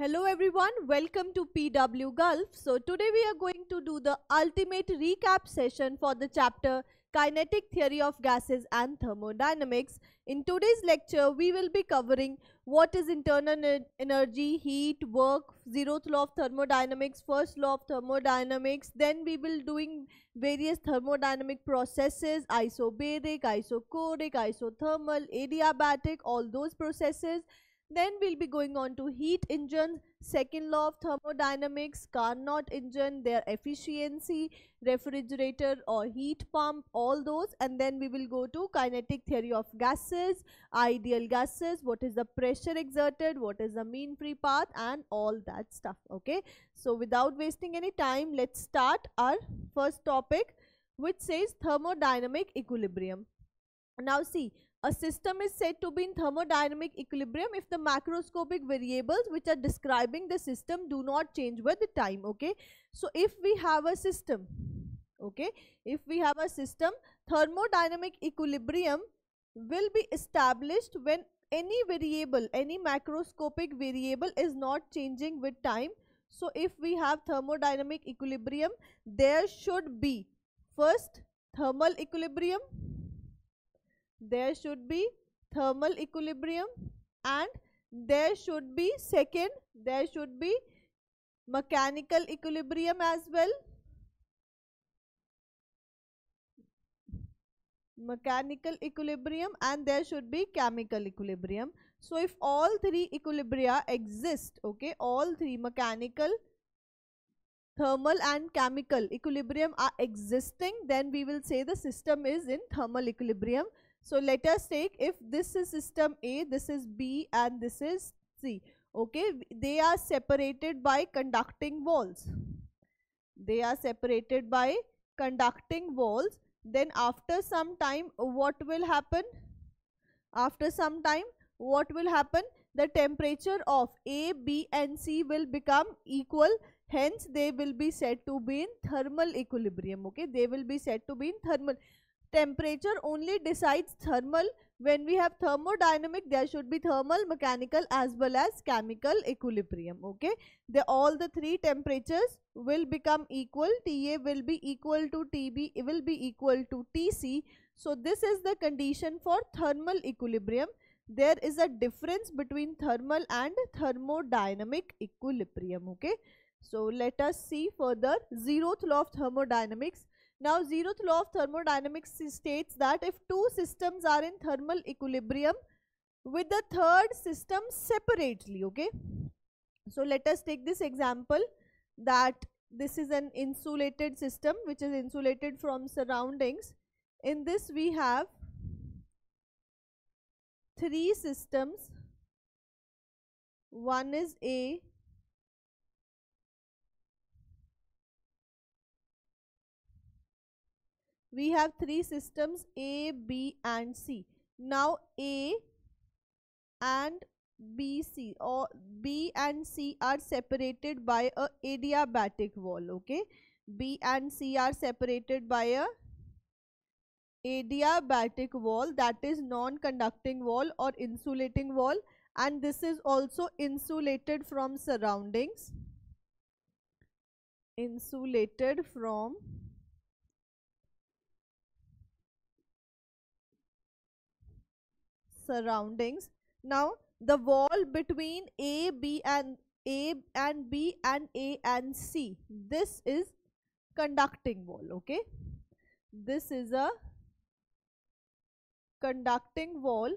Hello everyone, welcome to PW Gulf. So today we are going to do the ultimate recap session for the chapter Kinetic Theory of Gases and Thermodynamics. In today's lecture, we will be covering what is internal energy, heat, work, zeroth law of thermodynamics, first law of thermodynamics. Then we will doing various thermodynamic processes, isobaric, isochoric, isothermal, adiabatic, all those processes then we'll be going on to heat engine, second law of thermodynamics, Carnot engine, their efficiency, refrigerator or heat pump, all those. And then we will go to kinetic theory of gases, ideal gases, what is the pressure exerted, what is the mean free path and all that stuff. Okay. So without wasting any time, let's start our first topic which says thermodynamic equilibrium. Now see, a system is said to be in thermodynamic equilibrium if the macroscopic variables which are describing the system do not change with the time. Okay. So, if we have a system, okay, if we have a system, thermodynamic equilibrium will be established when any variable, any macroscopic variable is not changing with time. So, if we have thermodynamic equilibrium, there should be first thermal equilibrium there should be thermal equilibrium and there should be second there should be mechanical equilibrium as well. Mechanical equilibrium and there should be chemical equilibrium. So if all three equilibria exist okay all three mechanical thermal and chemical equilibrium are existing then we will say the system is in thermal equilibrium so let us take if this is system A, this is B and this is C. Okay, they are separated by conducting walls. They are separated by conducting walls. Then after some time what will happen? After some time what will happen? The temperature of A, B and C will become equal hence they will be said to be in thermal equilibrium okay they will be said to be in thermal temperature only decides thermal. When we have thermodynamic there should be thermal mechanical as well as chemical equilibrium okay? The all the three temperatures will become equal. Ta will be equal to tb will be equal to tc so this is the condition for thermal equilibrium. There is a difference between thermal and thermodynamic equilibrium okay? So let us see further. Zeroth law of thermodynamics now, zeroth law of thermodynamics states that if two systems are in thermal equilibrium with the third system separately, okay. So, let us take this example that this is an insulated system which is insulated from surroundings. In this we have three systems. One is A, we have three systems A, B and C. Now A and B, C or B and C are separated by a adiabatic wall. Okay. B and C are separated by a adiabatic wall that is non-conducting wall or insulating wall and this is also insulated from surroundings insulated from surroundings. Now the wall between A, B and A and B and A and C. This is conducting wall. Okay. This is a conducting wall.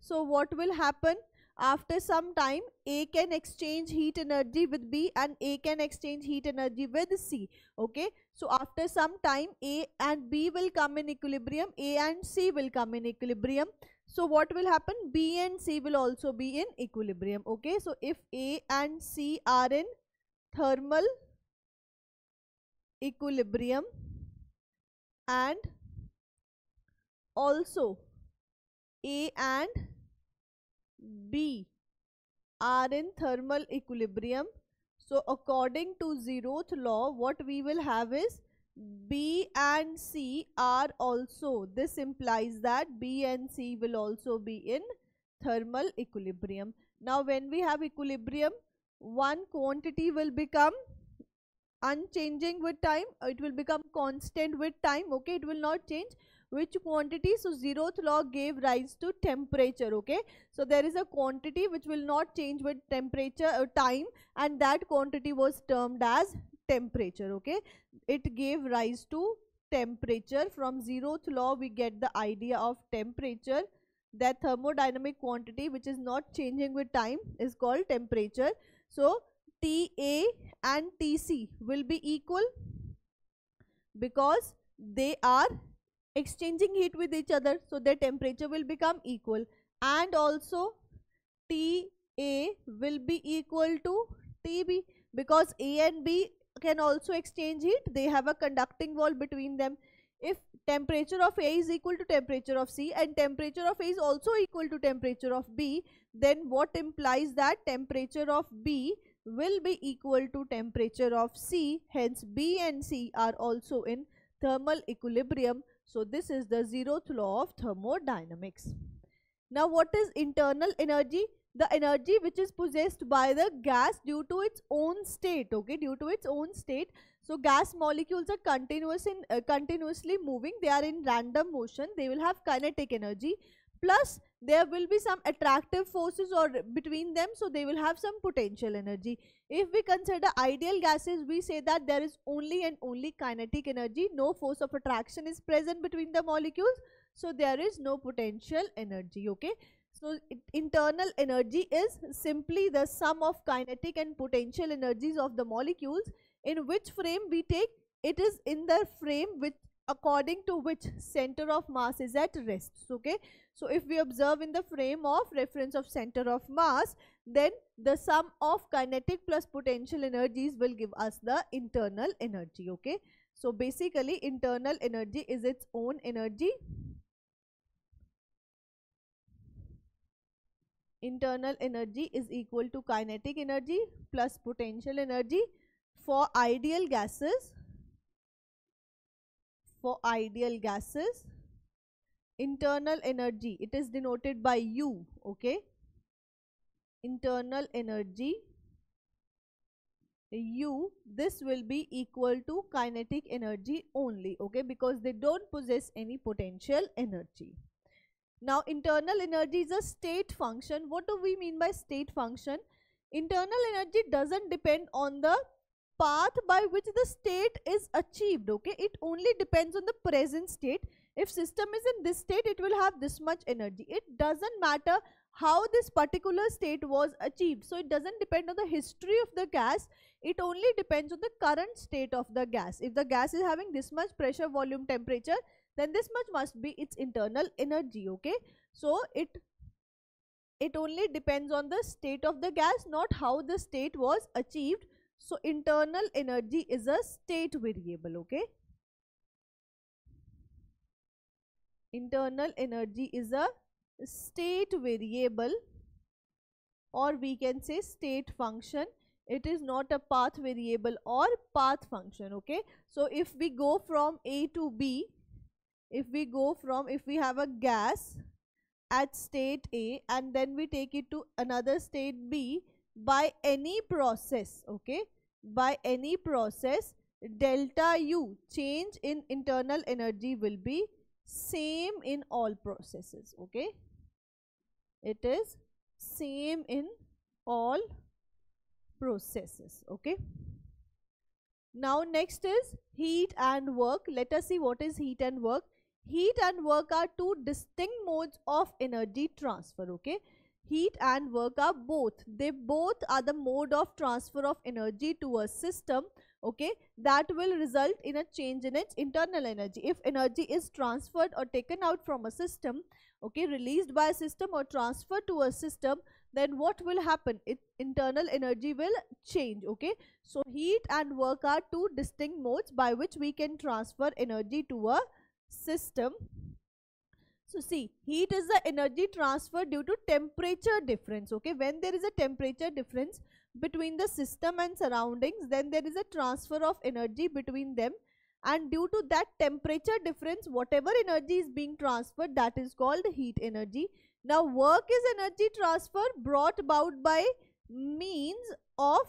So what will happen? After some time, A can exchange heat energy with B and A can exchange heat energy with C. Okay. So after some time, A and B will come in equilibrium. A and C will come in equilibrium. So what will happen? B and C will also be in equilibrium. Okay. So if A and C are in thermal equilibrium and also A and B are in thermal equilibrium. So according to zeroth law, what we will have is B and C are also, this implies that B and C will also be in thermal equilibrium. Now when we have equilibrium, one quantity will become unchanging with time it will become constant with time okay it will not change. Which quantity? So zeroth law gave rise to temperature okay. So there is a quantity which will not change with temperature or uh, time and that quantity was termed as temperature okay? It gave rise to temperature. From zeroth law we get the idea of temperature. That thermodynamic quantity which is not changing with time is called temperature. So ta and tc will be equal because they are exchanging heat with each other so their temperature will become equal. And also Ta will be equal to Tb because A and B can also exchange heat they have a conducting wall between them if temperature of A is equal to temperature of C and temperature of A is also equal to temperature of B then what implies that temperature of B will be equal to temperature of C hence B and C are also in thermal equilibrium so this is the zeroth law of thermodynamics. Now what is internal energy? The energy which is possessed by the gas due to its own state, okay, due to its own state. So gas molecules are continuous in, uh, continuously moving, they are in random motion, they will have kinetic energy. Plus there will be some attractive forces or between them so they will have some potential energy. If we consider ideal gases we say that there is only and only kinetic energy. No force of attraction is present between the molecules. So there is no potential energy okay so internal energy is simply the sum of kinetic and potential energies of the molecules in which frame we take. It is in the frame which according to which center of mass is at rest okay? So if we observe in the frame of reference of center of mass then the sum of kinetic plus potential energies will give us the internal energy okay? So basically internal energy is its own energy internal energy is equal to kinetic energy plus potential energy for ideal gases for ideal gases internal energy it is denoted by u okay? Internal energy u this will be equal to kinetic energy only okay? Because they don't possess any potential energy now internal energy is a state function. What do we mean by state function? Internal energy doesn't depend on the path by which the state is achieved okay? It only depends on the present state. If system is in this state it will have this much energy. It doesn't matter how this particular state was achieved. So it doesn't depend on the history of the gas. It only depends on the current state of the gas. If the gas is having this much pressure volume temperature then this much must be its internal energy okay so it it only depends on the state of the gas not how the state was achieved so internal energy is a state variable, okay. Internal energy is a state variable or we can say state function. It is not a path variable or path function, okay. So if we go from A to B, if we go from, if we have a gas at state A and then we take it to another state B, by any process okay by any process delta u change in internal energy will be same in all processes okay? It is same in all processes okay? Now next is heat and work. Let us see what is heat and work heat and work are two distinct modes of energy transfer okay? Heat and work are both. They both are the mode of transfer of energy to a system okay? That will result in a change in its internal energy. If energy is transferred or taken out from a system okay released by a system or transferred to a system then what will happen? It internal energy will change okay? So heat and work are two distinct modes by which we can transfer energy to a system so see, heat is the energy transfer due to temperature difference. Okay, when there is a temperature difference between the system and surroundings, then there is a transfer of energy between them. And due to that temperature difference, whatever energy is being transferred, that is called heat energy. Now, work is energy transfer brought about by means of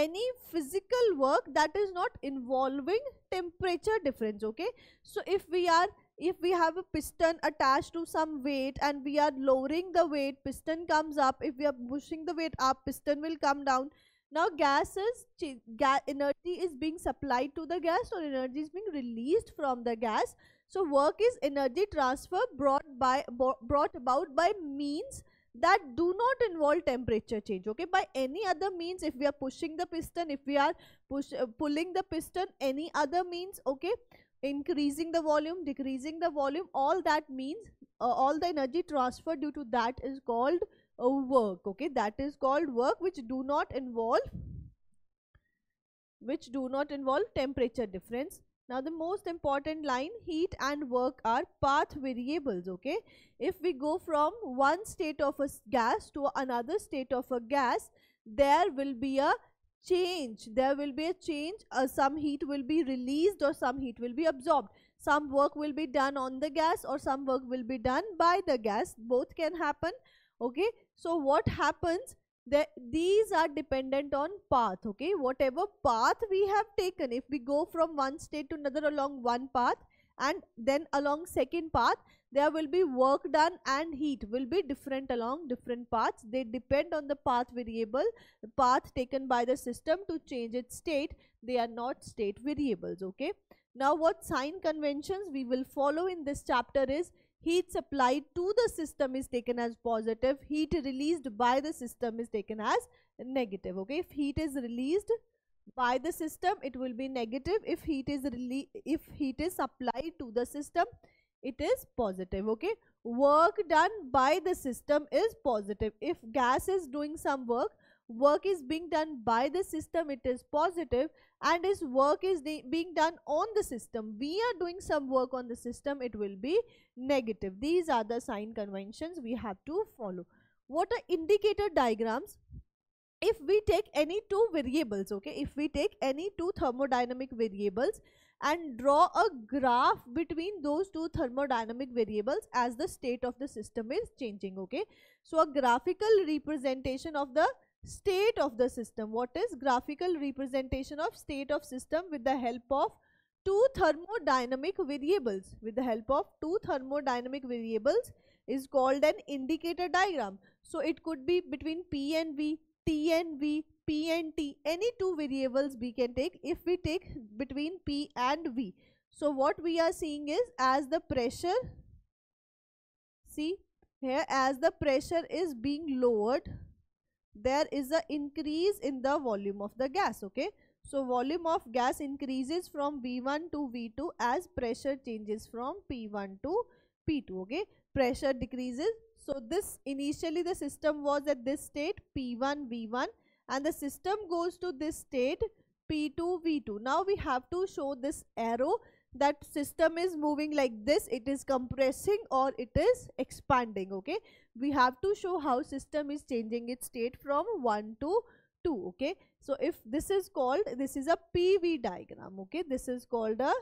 any physical work that is not involving temperature difference okay? So if we are if we have a piston attached to some weight and we are lowering the weight piston comes up if we are pushing the weight up piston will come down. Now gas is ga energy is being supplied to the gas or energy is being released from the gas. So work is energy transfer brought by brought about by means that do not involve temperature change okay? By any other means if we are pushing the piston if we are push uh, pulling the piston any other means okay? Increasing the volume decreasing the volume all that means uh, all the energy transfer due to that is called uh, work okay? That is called work which do not involve which do not involve temperature difference now the most important line heat and work are path variables okay? If we go from one state of a gas to another state of a gas there will be a change. There will be a change. Uh, some heat will be released or some heat will be absorbed. Some work will be done on the gas or some work will be done by the gas. Both can happen okay? So what happens these are dependent on path okay? Whatever path we have taken if we go from one state to another along one path and then along second path there will be work done and heat will be different along different paths. They depend on the path variable the path taken by the system to change its state. They are not state variables okay? Now what sign conventions we will follow in this chapter is heat supplied to the system is taken as positive. Heat released by the system is taken as negative okay? If heat is released by the system it will be negative. If heat is if heat is supplied to the system it is positive okay? Work done by the system is positive. If gas is doing some work work is being done by the system it is positive and if work is being done on the system. We are doing some work on the system it will be negative. These are the sign conventions we have to follow. What are indicator diagrams? If we take any two variables okay if we take any two thermodynamic variables and draw a graph between those two thermodynamic variables as the state of the system is changing okay so a graphical representation of the state of the system. What is graphical representation of state of system? With the help of two thermodynamic variables. With the help of two thermodynamic variables is called an indicator diagram. So it could be between p and v T and V, P and T, any two variables we can take if we take between P and V. So what we are seeing is as the pressure, see here as the pressure is being lowered, there is a increase in the volume of the gas, okay. So volume of gas increases from V1 to V2 as pressure changes from P1 to P2, okay. Pressure decreases so this initially the system was at this state P1 V1 and the system goes to this state P2 V2. Now we have to show this arrow that system is moving like this it is compressing or it is expanding okay? We have to show how system is changing its state from 1 to 2 okay? So if this is called this is a pv diagram okay? This is called a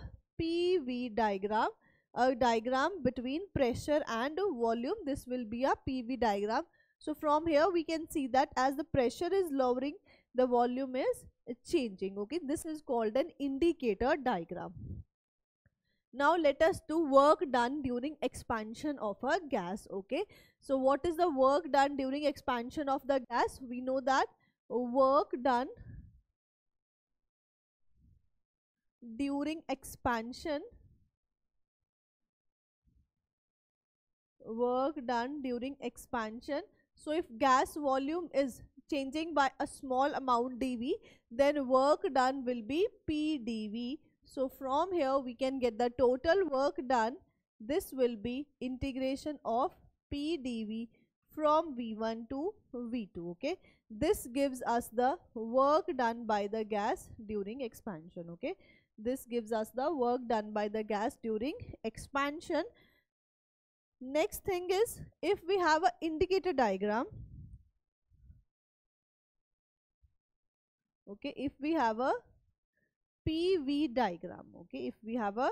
pv diagram a diagram between pressure and volume. This will be a PV diagram. So from here we can see that as the pressure is lowering the volume is changing okay? This is called an indicator diagram now let us do work done during expansion of a gas okay so what is the work done during expansion of the gas we know that work done during expansion work done during expansion. So if gas volume is changing by a small amount dV, then work done will be PdV. So from here we can get the total work done. This will be integration of PdV from V1 to V2 okay? This gives us the work done by the gas during expansion okay? This gives us the work done by the gas during expansion. Next thing is if we have an indicator diagram okay? If we have a PV diagram. Okay, if we have a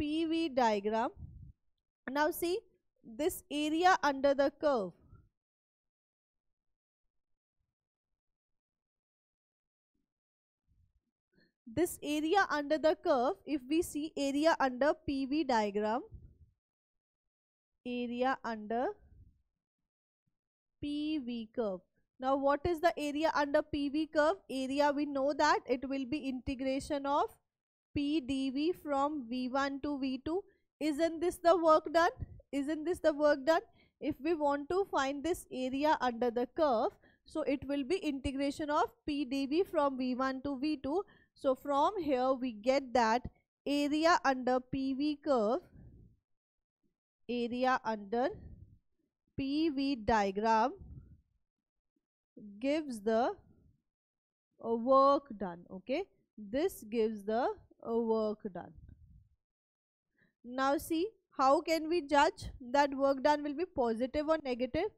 PV diagram. Now see this area under the curve. This area under the curve, if we see area under PV diagram, area under PV curve now what is the area under PV curve? Area we know that it will be integration of P dV from V1 to V2 isn't this the work done? Isn't this the work done? If we want to find this area under the curve so it will be integration of p dv from v1 to v2 so from here we get that area under pv curve area under pv diagram gives the uh, work done okay? This gives the uh, work done. Now see how can we judge that work done will be positive or negative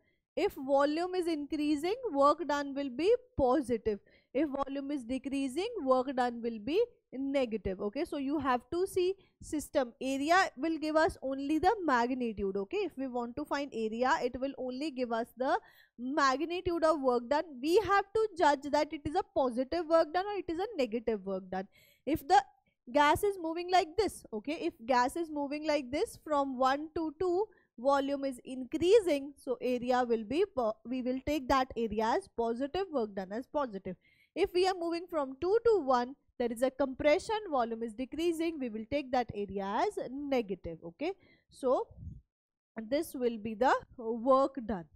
if volume is increasing work done will be positive. If volume is decreasing work done will be negative okay? So you have to see system. Area will give us only the magnitude okay? If we want to find area it will only give us the magnitude of work done. We have to judge that it is a positive work done or it is a negative work done. If the gas is moving like this okay? If gas is moving like this from 1 to 2 volume is increasing so area will be we will take that area as positive work done as positive. If we are moving from 2 to 1 there is a compression volume is decreasing we will take that area as negative okay? So this will be the work done.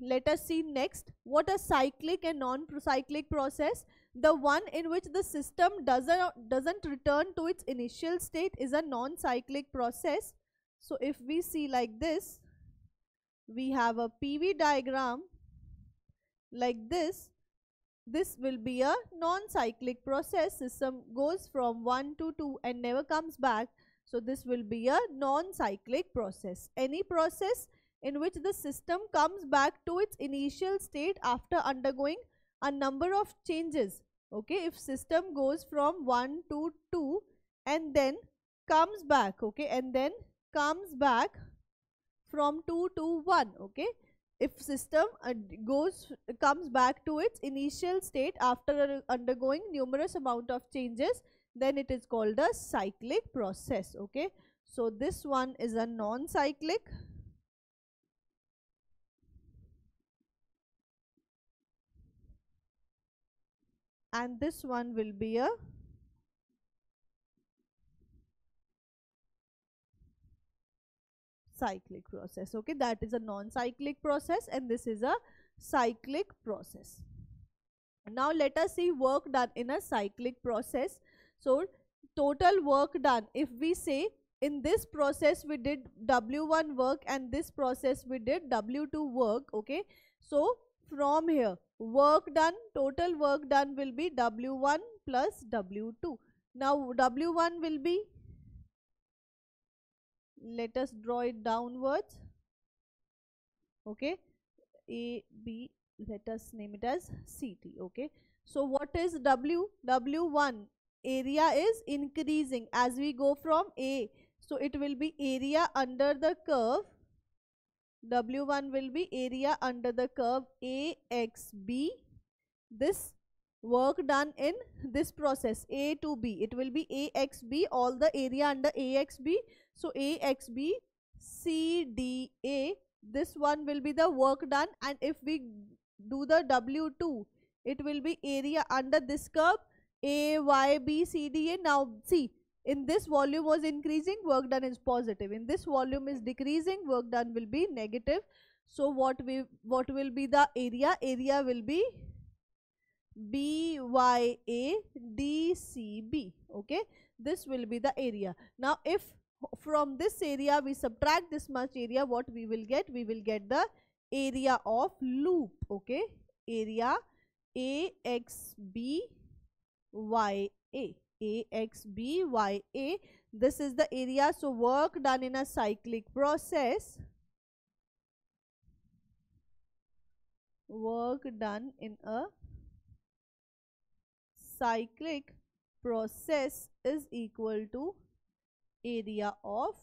Let us see next. What a cyclic and non-cyclic process. The one in which the system doesn't doesn't return to its initial state is a non-cyclic process so if we see like this we have a pv diagram like this. This will be a non-cyclic process. System goes from 1 to 2 and never comes back. So this will be a non-cyclic process. Any process in which the system comes back to its initial state after undergoing a number of changes. Okay if system goes from 1 to 2 and then comes back okay and then comes back from 2 to 1 okay? If system uh, goes comes back to its initial state after undergoing numerous amount of changes then it is called a cyclic process okay? So this one is a non cyclic and this one will be a cyclic process. Okay that is a non-cyclic process and this is a cyclic process. Now let us see work done in a cyclic process. So total work done if we say in this process we did w1 work and this process we did w2 work okay? So from here work done total work done will be w1 plus w2 now w1 will be let us draw it downwards. Okay. A b let us name it as ct okay. So what is w? W1 area is increasing as we go from a. So it will be area under the curve. W1 will be area under the curve AXB. This work done in this process A to B. It will be AXB, all the area under AXB. So AXB, CDA. This one will be the work done. And if we do the W2, it will be area under this curve A, Y, B, C, D, A. Now see, in this volume was increasing work done is positive. In this volume is decreasing work done will be negative. So what we what will be the area? Area will be B Y A D C B. Okay? This will be the area. Now if from this area we subtract this much area what we will get? We will get the area of loop okay? Area axb ya a x b y a. This is the area so work done in a cyclic process. Work done in a cyclic process is equal to area of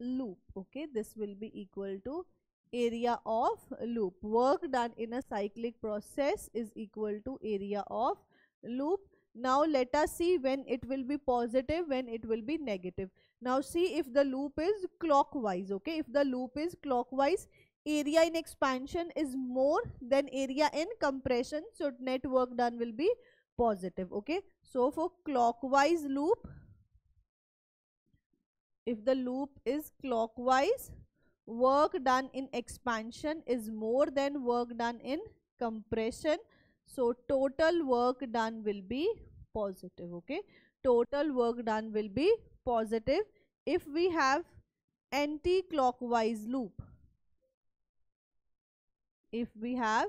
loop okay? This will be equal to area of loop. Work done in a cyclic process is equal to area of loop. Now let us see when it will be positive when it will be negative. Now see if the loop is clockwise okay? If the loop is clockwise area in expansion is more than area in compression so net work done will be positive okay? So for clockwise loop if the loop is clockwise work done in expansion is more than work done in compression. So total work done will be positive okay? Total work done will be positive if we have anti-clockwise loop. If we have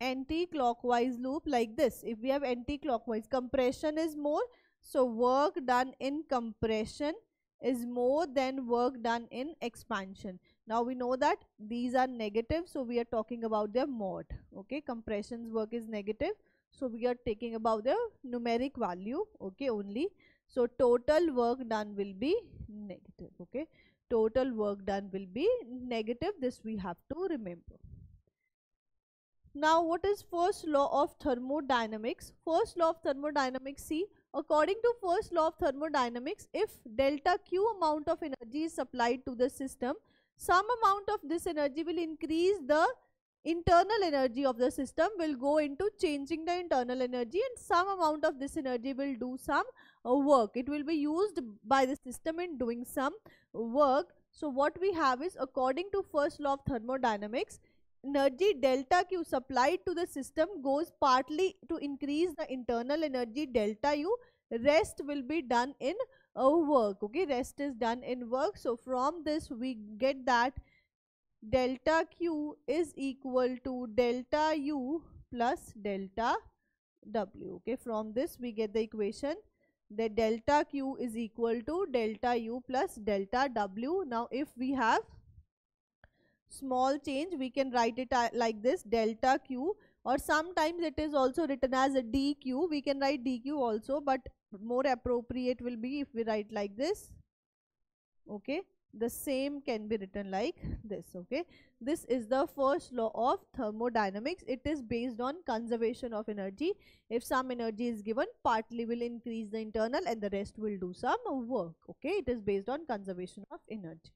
anti-clockwise loop like this if we have anti-clockwise compression is more. So work done in compression is more than work done in expansion. Now we know that these are negative so we are talking about their mod okay? Compressions work is negative so we are taking about the numeric value okay only. So total work done will be negative okay? Total work done will be negative this we have to remember. Now what is first law of thermodynamics? First law of thermodynamics see according to first law of thermodynamics if delta q amount of energy is supplied to the system some amount of this energy will increase the internal energy of the system will go into changing the internal energy and some amount of this energy will do some uh, work. It will be used by the system in doing some work. So what we have is according to first law of thermodynamics energy delta q supplied to the system goes partly to increase the internal energy delta u. Rest will be done in a work okay? Rest is done in work. So from this we get that delta q is equal to delta u plus delta w okay? From this we get the equation. That delta q is equal to delta u plus delta w. Now if we have small change we can write it uh, like this delta q or sometimes it is also written as a dq we can write dq also but more appropriate will be if we write like this okay? The same can be written like this okay? This is the first law of thermodynamics. It is based on conservation of energy. If some energy is given partly will increase the internal and the rest will do some work okay? It is based on conservation of energy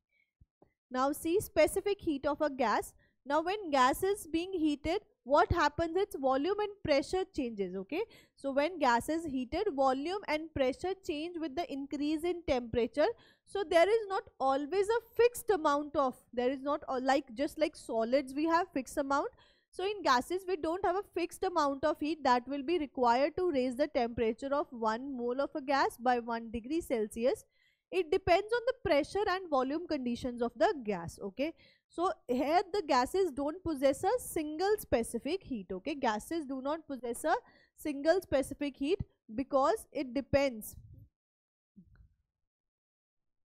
now see specific heat of a gas. Now when gas is being heated what happens? Its volume and pressure changes okay? So when gas is heated volume and pressure change with the increase in temperature. So there is not always a fixed amount of there is not like just like solids we have fixed amount. So in gases we don't have a fixed amount of heat that will be required to raise the temperature of 1 mole of a gas by 1 degree celsius it depends on the pressure and volume conditions of the gas okay so here the gases don't possess a single specific heat. Okay, gases do not possess a single specific heat because it depends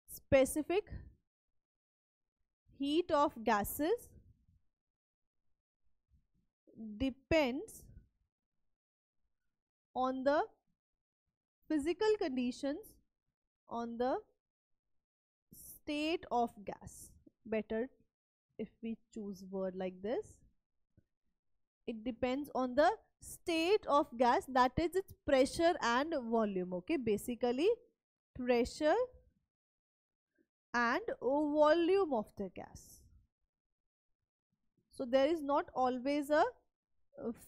specific heat of gases depends on the physical conditions on the state of gas. Better if we choose word like this. It depends on the state of gas that is its pressure and volume okay? Basically pressure and volume of the gas. So there is not always a,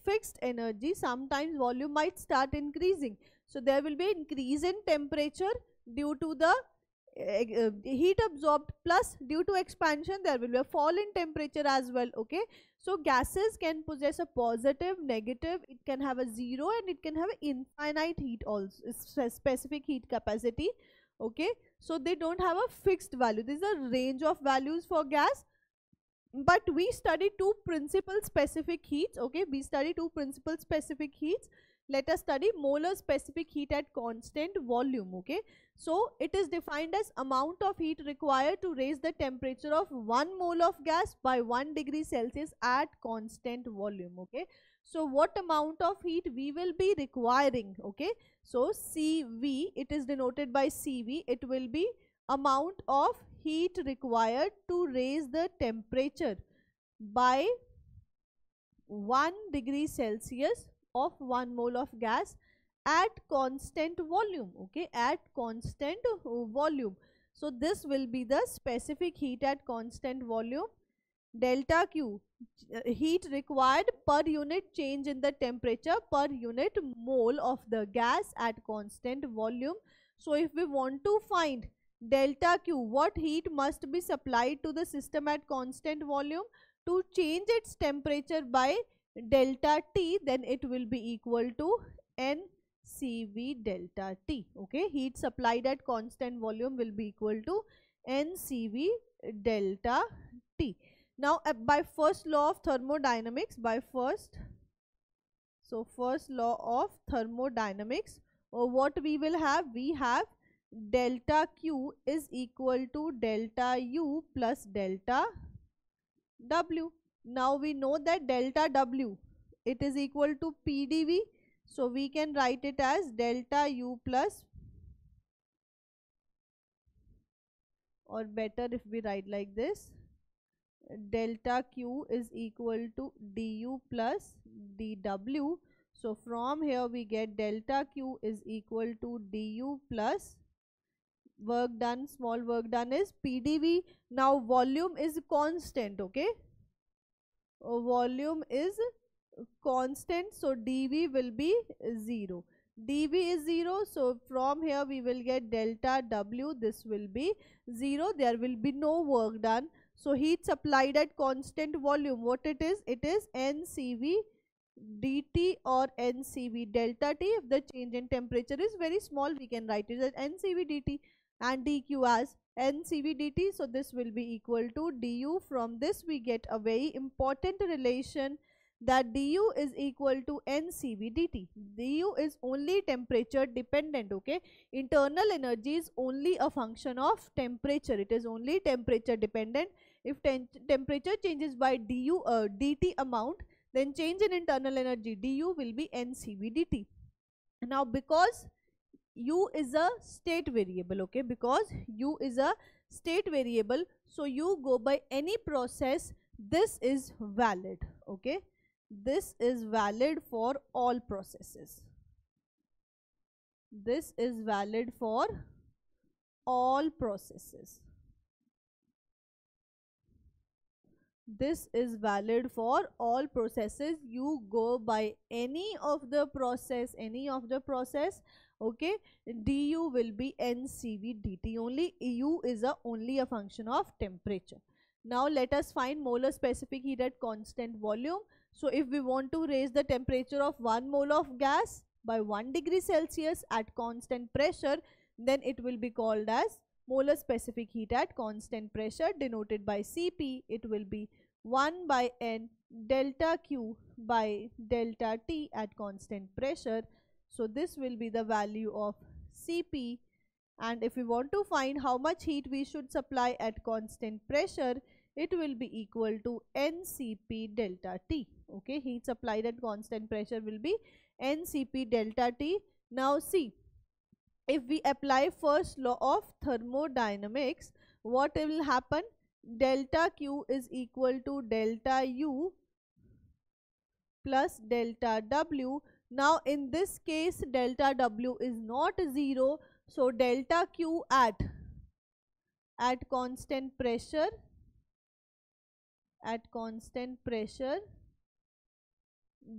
fixed energy. Sometimes volume might start increasing. So there will be increase in temperature due to the uh, heat absorbed plus due to expansion there will be a fall in temperature as well okay? So gases can possess a positive negative it can have a zero and it can have an infinite heat also specific heat capacity okay? So they don't have a fixed value. This is a range of values for gas but we study two principal specific heats okay? We study two principal specific heats let us study molar specific heat at constant volume okay? So it is defined as amount of heat required to raise the temperature of 1 mole of gas by 1 degree celsius at constant volume okay? So what amount of heat we will be requiring okay? So cv it is denoted by cv it will be amount of heat required to raise the temperature by 1 degree celsius of 1 mole of gas at constant volume okay at constant uh, volume. So this will be the specific heat at constant volume. Delta q uh, heat required per unit change in the temperature per unit mole of the gas at constant volume. So if we want to find delta q what heat must be supplied to the system at constant volume to change its temperature by delta t then it will be equal to ncv delta t okay? Heat supplied at constant volume will be equal to ncv delta t. Now uh, by first law of thermodynamics by first so first law of thermodynamics uh, what we will have? We have delta q is equal to delta u plus delta w now we know that delta w it is equal to pdv so we can write it as delta u plus or better if we write like this delta q is equal to du plus dw so from here we get delta q is equal to du plus work done small work done is pdv now volume is constant okay volume is constant so dv will be 0 dv is 0 so from here we will get delta w this will be 0 there will be no work done. So heat supplied at constant volume what it is? It is ncv dt or ncv delta t. If the change in temperature is very small we can write it as ncv dt and dq as ncv dt so this will be equal to du from this we get a very important relation that du is equal to ncv dt du is only temperature dependent okay? Internal energy is only a function of temperature. It is only temperature dependent. If temperature changes by du uh, dt amount then change in internal energy du will be ncv dt now because u is a state variable okay? Because u is a state variable so you go by any process this is valid okay? This is valid for all processes. This is valid for all processes. This is valid for all processes. You go by any of the process any of the process okay? Du will be ncv dt only u is a only a function of temperature. Now let us find molar specific heat at constant volume. So if we want to raise the temperature of 1 mole of gas by 1 degree celsius at constant pressure then it will be called as molar specific heat at constant pressure denoted by Cp it will be 1 by n delta Q by delta T at constant pressure. So this will be the value of Cp and if we want to find how much heat we should supply at constant pressure it will be equal to ncp delta t. Okay heat supplied at constant pressure will be ncp delta t. Now see if we apply first law of thermodynamics what will happen? Delta q is equal to delta u plus delta w now in this case delta w is not 0 so delta q at at constant pressure at constant pressure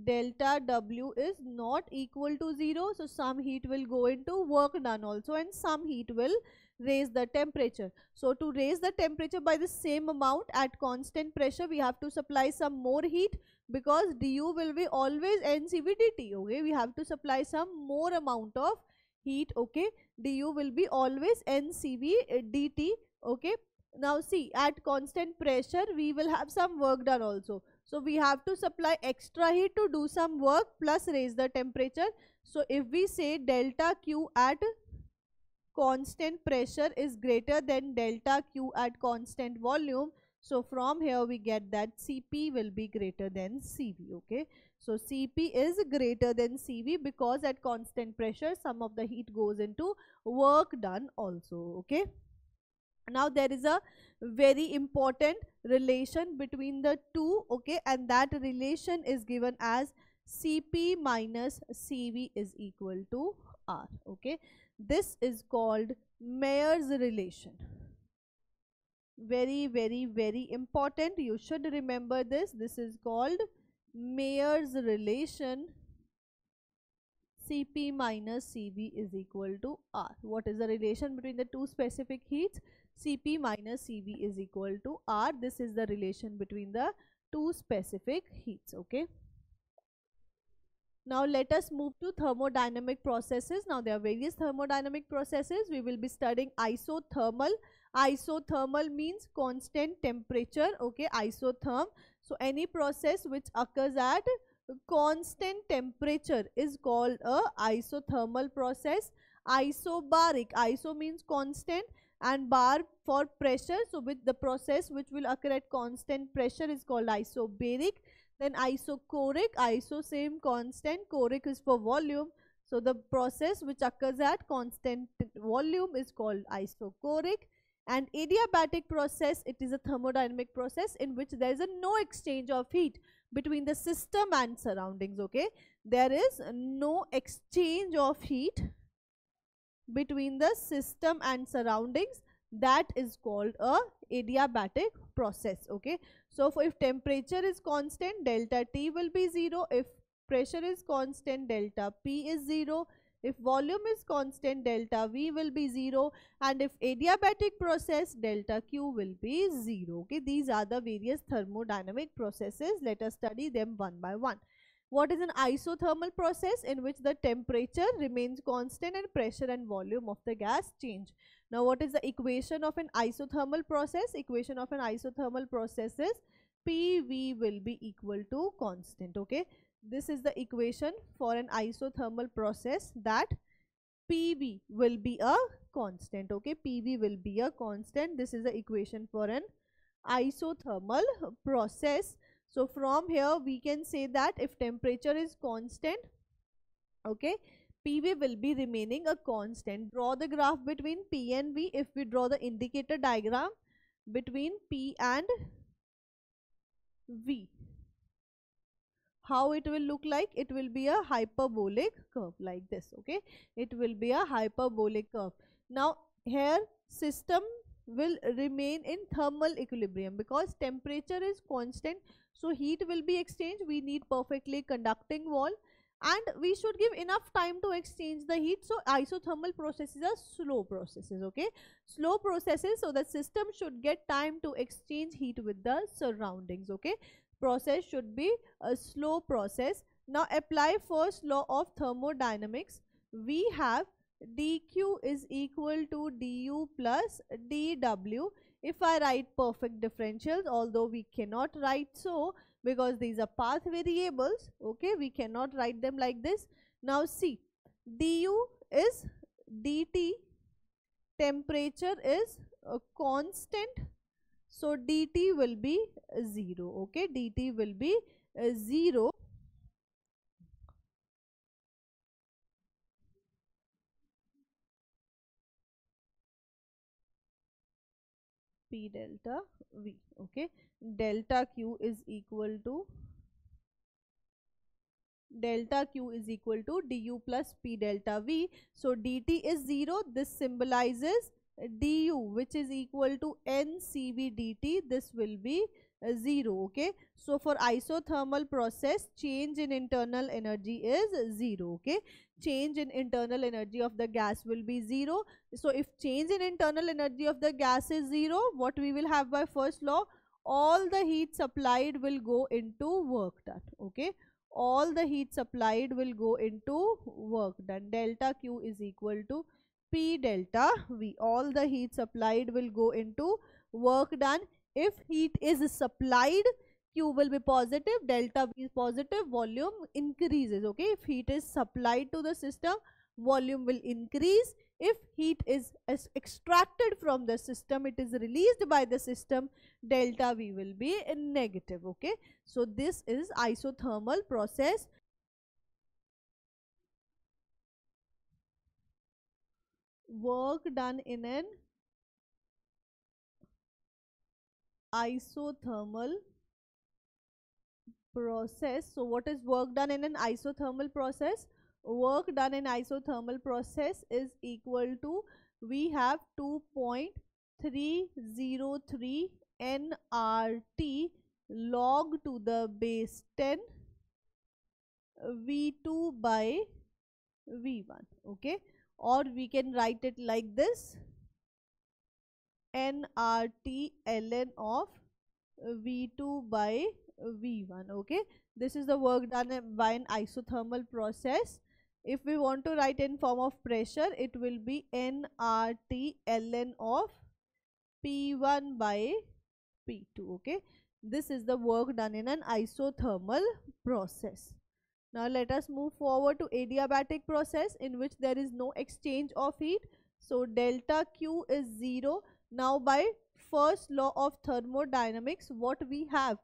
delta w is not equal to 0 so some heat will go into work done also and some heat will raise the temperature. So to raise the temperature by the same amount at constant pressure we have to supply some more heat because du will be always ncvdt okay? We have to supply some more amount of heat okay? du will be always ncv dt okay? Now see at constant pressure we will have some work done also. So we have to supply extra heat to do some work plus raise the temperature. So if we say delta q at constant pressure is greater than delta q at constant volume so from here we get that cp will be greater than cv okay so cp is greater than cv because at constant pressure some of the heat goes into work done also okay now there is a very important relation between the two okay and that relation is given as Cp minus Cv is equal to R. Okay, this is called Mayer's relation. Very, very, very important. You should remember this. This is called Mayer's relation. Cp minus Cv is equal to R. What is the relation between the two specific heats? Cp minus Cv is equal to R. This is the relation between the two specific heats. Okay. Now let us move to thermodynamic processes. Now there are various thermodynamic processes. We will be studying isothermal. Isothermal means constant temperature. Okay, isotherm. So any process which occurs at constant temperature is called a isothermal process. Isobaric. Iso means constant and bar for pressure. So with the process which will occur at constant pressure is called isobaric then isochoric, iso same constant, choric is for volume. So the process which occurs at constant volume is called isochoric. And adiabatic process, it is a thermodynamic process in which there is a no exchange of heat between the system and surroundings. Okay, there is no exchange of heat between the system and surroundings. That is called a adiabatic process okay? So if temperature is constant delta t will be 0 if pressure is constant delta p is 0 if volume is constant delta v will be 0 and if adiabatic process delta q will be 0 okay these are the various thermodynamic processes let us study them one by one what is an isothermal process in which the temperature remains constant and pressure and volume of the gas change now what is the equation of an isothermal process? Equation of an isothermal process is PV will be equal to constant. Okay. This is the equation for an isothermal process that PV will be a constant. Okay. PV will be a constant. This is the equation for an isothermal process. So from here we can say that if temperature is constant, okay, PV will be remaining a constant. Draw the graph between P and V. If we draw the indicator diagram between P and V. How it will look like? It will be a hyperbolic curve like this. Okay. It will be a hyperbolic curve. Now here system will remain in thermal equilibrium because temperature is constant. So heat will be exchanged. We need perfectly conducting wall and we should give enough time to exchange the heat so isothermal processes are slow processes okay slow processes so the system should get time to exchange heat with the surroundings okay process should be a slow process. Now apply first law of thermodynamics. We have dq is equal to du plus dw. If i write perfect differentials although we cannot write so because these are path variables okay we cannot write them like this. Now see du is dt. Temperature is a constant so dt will be 0 okay? Dt will be uh, 0 p delta v okay? Delta q is equal to delta q is equal to du plus p delta v. So dt is 0 this symbolizes du which is equal to ncv dt this will be uh, 0 okay? So for isothermal process change in internal energy is 0 okay? Change in internal energy of the gas will be 0 so if change in internal energy of the gas is 0 what we will have by first law? All the heat supplied will go into work done okay? All the heat supplied will go into work done. Delta q is equal to p delta v all the heat supplied will go into work done. If heat is supplied q will be positive delta v is positive volume increases okay? If heat is supplied to the system volume will increase. If heat is extracted from the system it is released by the system delta v will be negative okay? So this is isothermal process work done in an isothermal process. So what is work done in an isothermal process? Work done in isothermal process is equal to we have 2.303 nRT log to the base 10 V2 by V1 okay or we can write it like this. nRT ln of V2 by V1 okay? This is the work done by an isothermal process. If we want to write in form of pressure it will be nRT ln of P1 by P2 okay? This is the work done in an isothermal process now let us move forward to adiabatic process in which there is no exchange of heat. So delta q is 0 now by first law of thermodynamics what we have?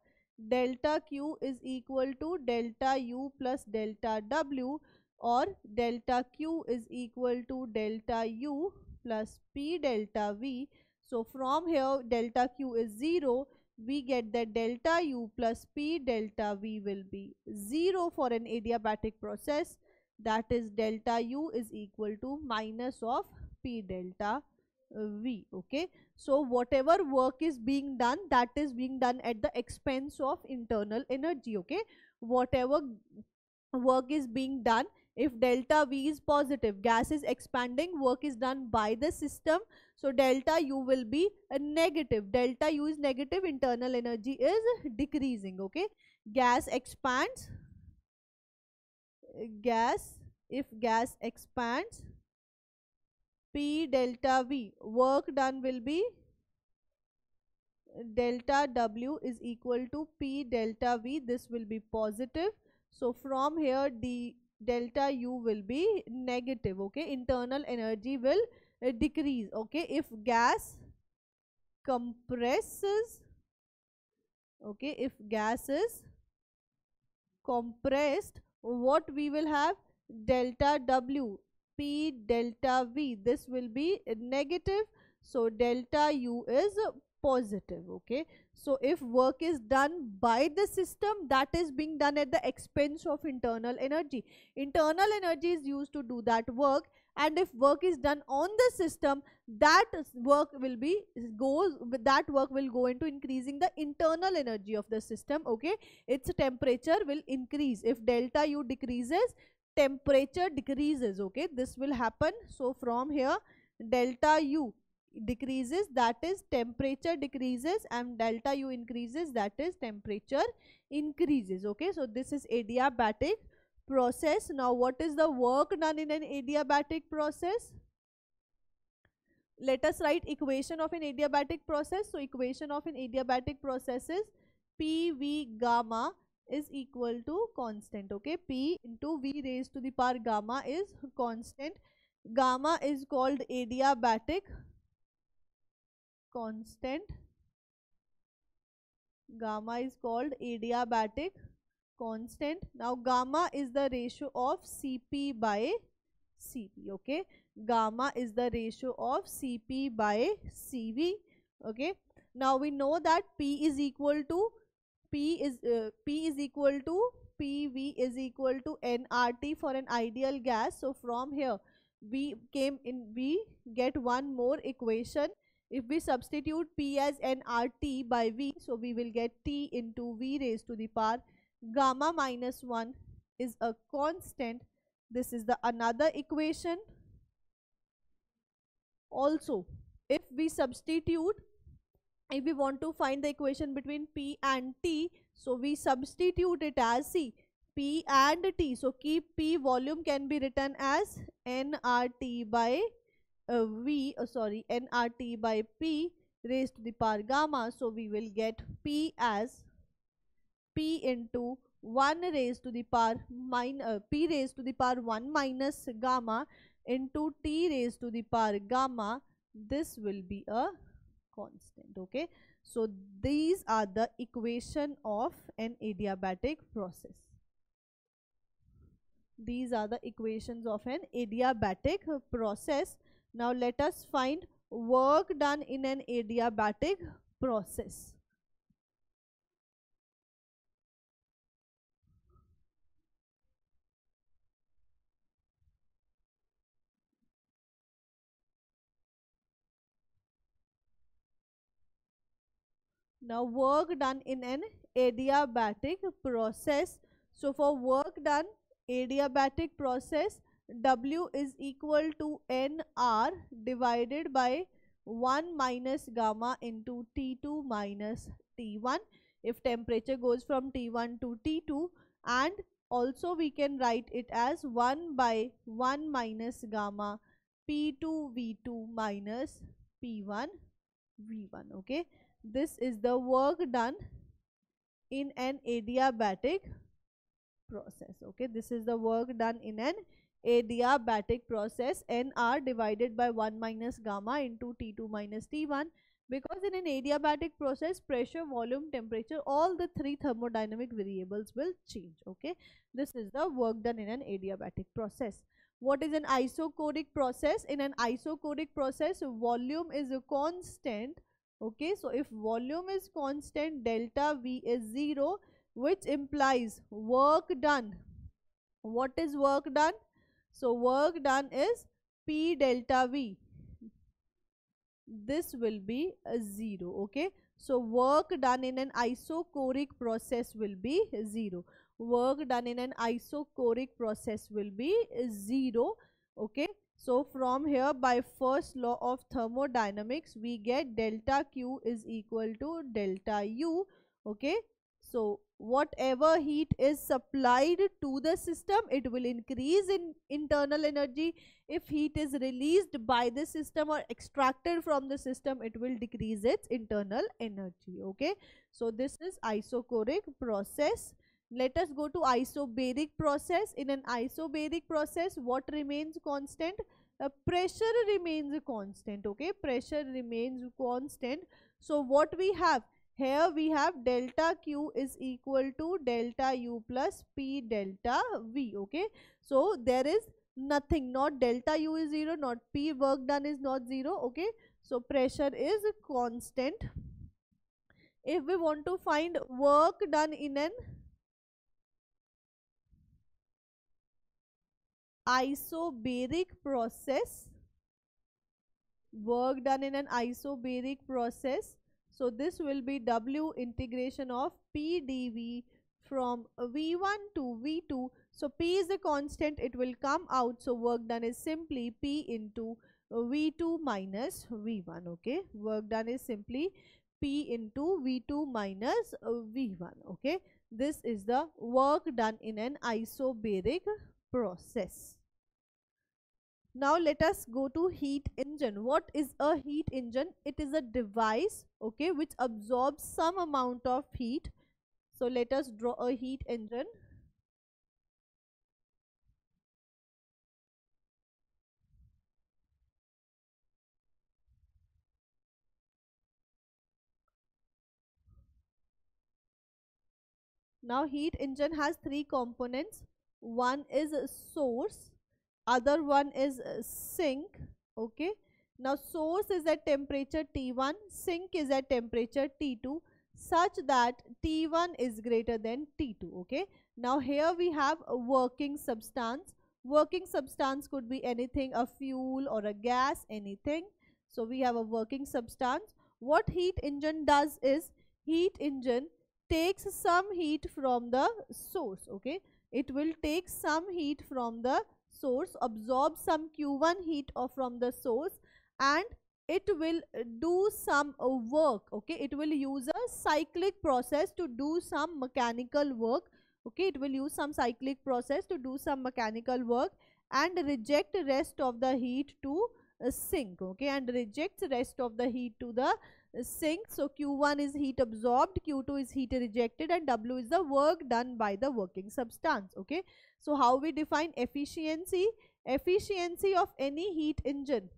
Delta q is equal to delta u plus delta w or delta q is equal to delta u plus p delta v. So from here delta q is 0 we get that delta u plus p delta v will be 0 for an adiabatic process. That is delta u is equal to minus of p delta uh, v okay? So whatever work is being done that is being done at the expense of internal energy okay? Whatever work is being done if delta v is positive gas is expanding work is done by the system. So delta u will be a negative. Delta u is negative internal energy is decreasing okay? Gas expands. Gas if gas expands P delta V work done will be delta W is equal to P delta V this will be positive. So from here the delta U will be negative okay? Internal energy will uh, decrease okay? If gas compresses okay? If gas is compressed what we will have? Delta W P delta V. This will be negative. So delta U is positive okay? So if work is done by the system that is being done at the expense of internal energy. Internal energy is used to do that work and if work is done on the system that work will be goes that work will go into increasing the internal energy of the system okay? Its temperature will increase. If delta u decreases temperature decreases okay? This will happen. So from here delta u decreases that is temperature decreases and delta u increases that is temperature increases okay? So this is adiabatic process. Now what is the work done in an adiabatic process? Let us write equation of an adiabatic process. So equation of an adiabatic process is pv gamma is equal to constant okay? P into v raised to the power gamma is constant. Gamma is called adiabatic constant gamma is called adiabatic constant now gamma is the ratio of cp by cv okay gamma is the ratio of cp by cv okay now we know that p is equal to P is uh, P is equal to PV is equal to nRT for an ideal gas. So from here we came in we get one more equation. If we substitute P as nRT by V, so we will get T into V raised to the power gamma minus 1 is a constant. This is the another equation. Also, if we substitute if we want to find the equation between P and T, so we substitute it as C. P and T. So keep P volume can be written as nRT by uh, V, sorry, nRT by P raised to the power gamma. So we will get P as P into 1 raised to the power min, uh, P raised to the power 1 minus gamma into T raised to the power gamma. This will be a constant okay so these are the equation of an adiabatic process these are the equations of an adiabatic process now let us find work done in an adiabatic process. Now work done in an adiabatic process. So for work done adiabatic process w is equal to nr divided by 1 minus gamma into T2 minus T1 if temperature goes from T1 to T2 and also we can write it as 1 by 1 minus gamma P2 V2 minus P1 V1 okay? This is the work done in an adiabatic process okay? This is the work done in an adiabatic process nr divided by 1 minus gamma into T2 minus T1 because in an adiabatic process pressure volume temperature all the three thermodynamic variables will change okay? This is the work done in an adiabatic process. What is an isochoric process? In an isochoric process volume is a constant okay? So if volume is constant delta v is 0 which implies work done. What is work done so work done is P delta V. This will be a 0. Okay. So work done in an isochoric process will be 0. Work done in an isochoric process will be 0. Okay. So from here by first law of thermodynamics we get delta Q is equal to delta U. Okay. So whatever heat is supplied to the system it will increase in internal energy. If heat is released by the system or extracted from the system it will decrease its internal energy okay? So this is isochoric process. Let us go to isobaric process. In an isobaric process what remains constant? Uh, pressure remains constant okay? Pressure remains constant. So what we have here we have delta q is equal to delta u plus p delta v okay? So there is nothing. Not delta u is 0 not p work done is not 0 okay? So pressure is constant. If we want to find work done in an isobaric process work done in an isobaric process so this will be W integration of P dV from V1 to V2. So P is a constant, it will come out. So work done is simply P into V2 minus V1. Okay, work done is simply P into V2 minus V1. Okay, this is the work done in an isobaric process. Now let us go to heat engine. What is a heat engine? It is a device, okay, which absorbs some amount of heat. So let us draw a heat engine. Now heat engine has three components. One is source other one is uh, sink okay? Now source is at temperature T1 sink is at temperature T2 such that T1 is greater than T2 okay? Now here we have a working substance. Working substance could be anything a fuel or a gas anything. So we have a working substance. What heat engine does is heat engine takes some heat from the source okay? It will take some heat from the source absorb some q1 heat from the source and it will do some uh, work okay? It will use a cyclic process to do some mechanical work okay? It will use some cyclic process to do some mechanical work and reject rest of the heat to uh, sink okay? And rejects rest of the heat to the sink so q1 is heat absorbed q2 is heat rejected and w is the work done by the working substance okay so how we define efficiency? Efficiency of any heat engine.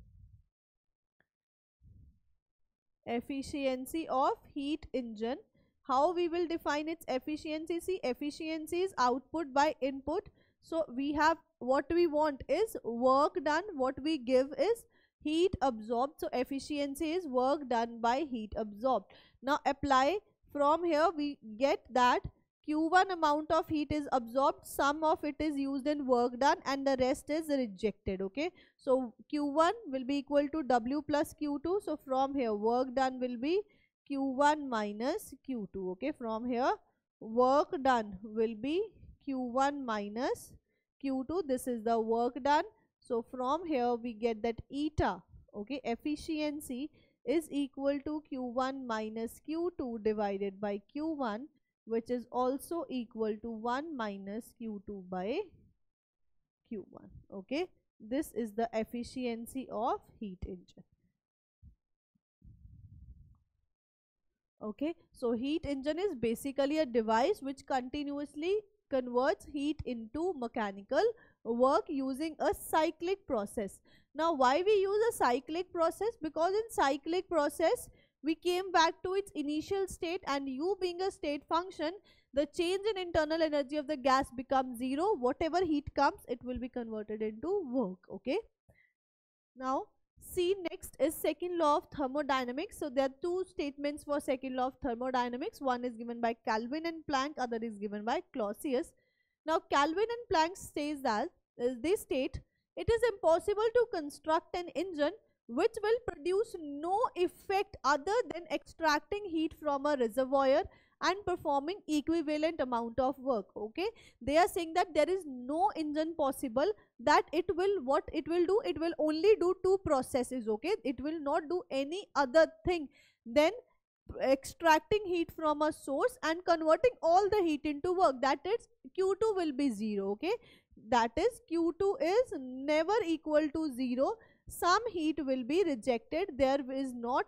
Efficiency of heat engine. How we will define its efficiency? See, efficiency is output by input. So we have what we want is work done. What we give is heat absorbed. So efficiency is work done by heat absorbed. Now apply from here we get that Q1 amount of heat is absorbed, some of it is used in work done and the rest is rejected, okay. So Q1 will be equal to W plus Q2. So from here work done will be q1 minus q2 okay from here work done will be q1 minus q2 this is the work done so from here we get that eta okay efficiency is equal to q1 minus q2 divided by q1 which is also equal to 1 minus q2 by q1 okay. This is the efficiency of heat engine okay. So heat engine is basically a device which continuously converts heat into mechanical work using a cyclic process. Now why we use a cyclic process? Because in cyclic process we came back to its initial state and u being a state function the change in internal energy of the gas becomes zero. Whatever heat comes it will be converted into work okay? Now see next is second law of thermodynamics. So there are two statements for second law of thermodynamics. One is given by kelvin and planck other is given by clausius now Kelvin and planck says that uh, they state it is impossible to construct an engine which will produce no effect other than extracting heat from a reservoir and performing equivalent amount of work. Okay? They are saying that there is no engine possible that it will what it will do it will only do two processes okay? It will not do any other thing then extracting heat from a source and converting all the heat into work. That is q2 will be zero okay? That is q2 is never equal to zero. Some heat will be rejected. There is not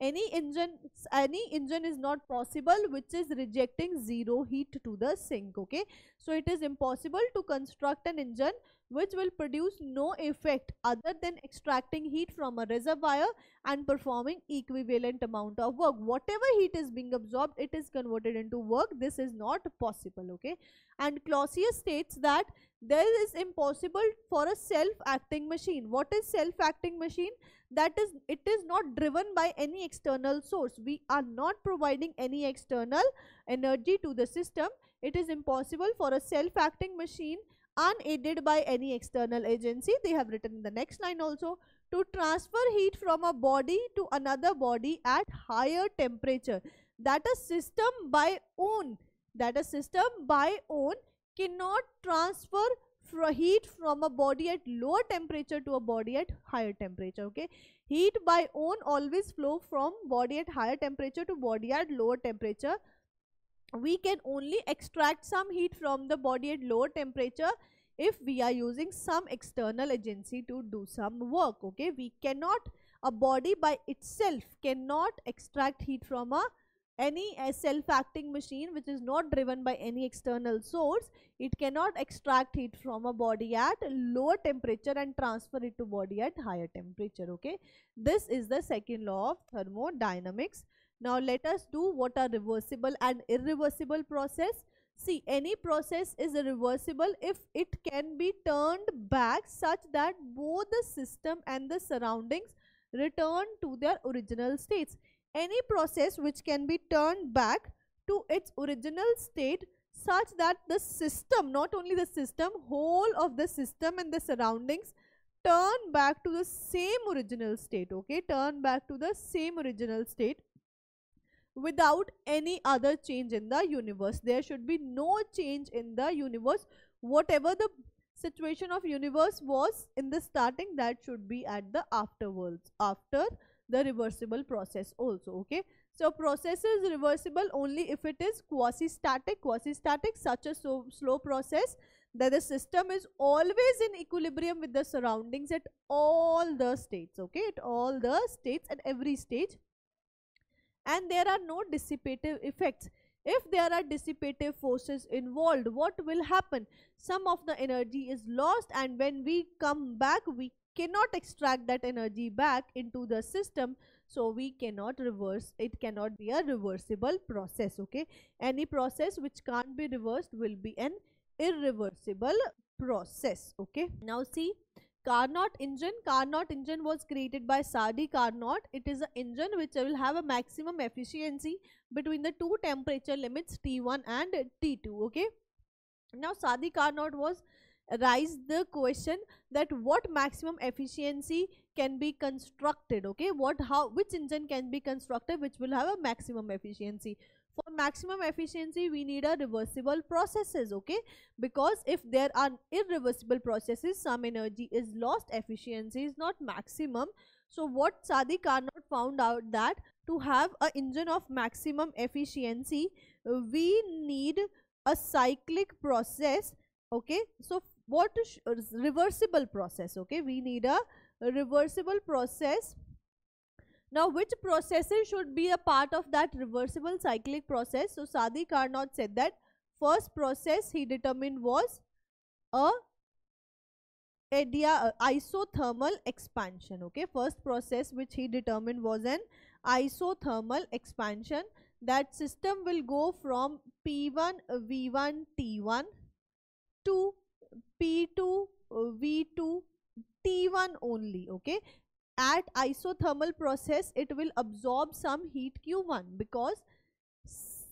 any engine any engine is not possible which is rejecting zero heat to the sink okay so it is impossible to construct an engine which will produce no effect other than extracting heat from a reservoir and performing equivalent amount of work. Whatever heat is being absorbed it is converted into work. This is not possible okay? And clausius states that there is impossible for a self-acting machine. What is self-acting machine? That is it is not driven by any external source. We are not providing any external energy to the system it is impossible for a self-acting machine unaided by any external agency they have written in the next line also to transfer heat from a body to another body at higher temperature. That a system by own that a system by own cannot transfer heat from a body at lower temperature to a body at higher temperature okay? Heat by own always flow from body at higher temperature to body at lower temperature we can only extract some heat from the body at lower temperature if we are using some external agency to do some work okay? We cannot a body by itself cannot extract heat from a any self-acting machine which is not driven by any external source. It cannot extract heat from a body at lower temperature and transfer it to body at higher temperature okay? This is the second law of thermodynamics now let us do what are reversible and irreversible process. See any process is reversible if it can be turned back such that both the system and the surroundings return to their original states. Any process which can be turned back to its original state such that the system not only the system whole of the system and the surroundings turn back to the same original state okay? Turn back to the same original state without any other change in the universe. There should be no change in the universe. Whatever the situation of universe was in the starting that should be at the afterwards after the reversible process also okay? So process is reversible only if it is quasi-static. Quasi-static such a so slow process that the system is always in equilibrium with the surroundings at all the states okay? At all the states at every stage and there are no dissipative effects. If there are dissipative forces involved what will happen? Some of the energy is lost and when we come back we cannot extract that energy back into the system so we cannot reverse it cannot be a reversible process okay? Any process which can't be reversed will be an irreversible process okay? Now see Carnot engine. Carnot engine was created by Sadi Carnot. It is an engine which will have a maximum efficiency between the two temperature limits T1 and T2. Okay. Now Sadi Carnot was raised the question that what maximum efficiency can be constructed okay what how which engine can be constructed which will have a maximum efficiency for maximum efficiency we need a reversible processes okay? Because if there are irreversible processes some energy is lost efficiency is not maximum. So what Sadi Carnot found out that to have a engine of maximum efficiency we need a cyclic process okay? So what is reversible process okay? We need a reversible process now, which processes should be a part of that reversible cyclic process? So, Sadi Carnot said that first process he determined was a uh, isothermal expansion. Okay, first process which he determined was an isothermal expansion. That system will go from P1 V1 T1 to P2 V2 T1 only. Okay, at isothermal process it will absorb some heat q1 because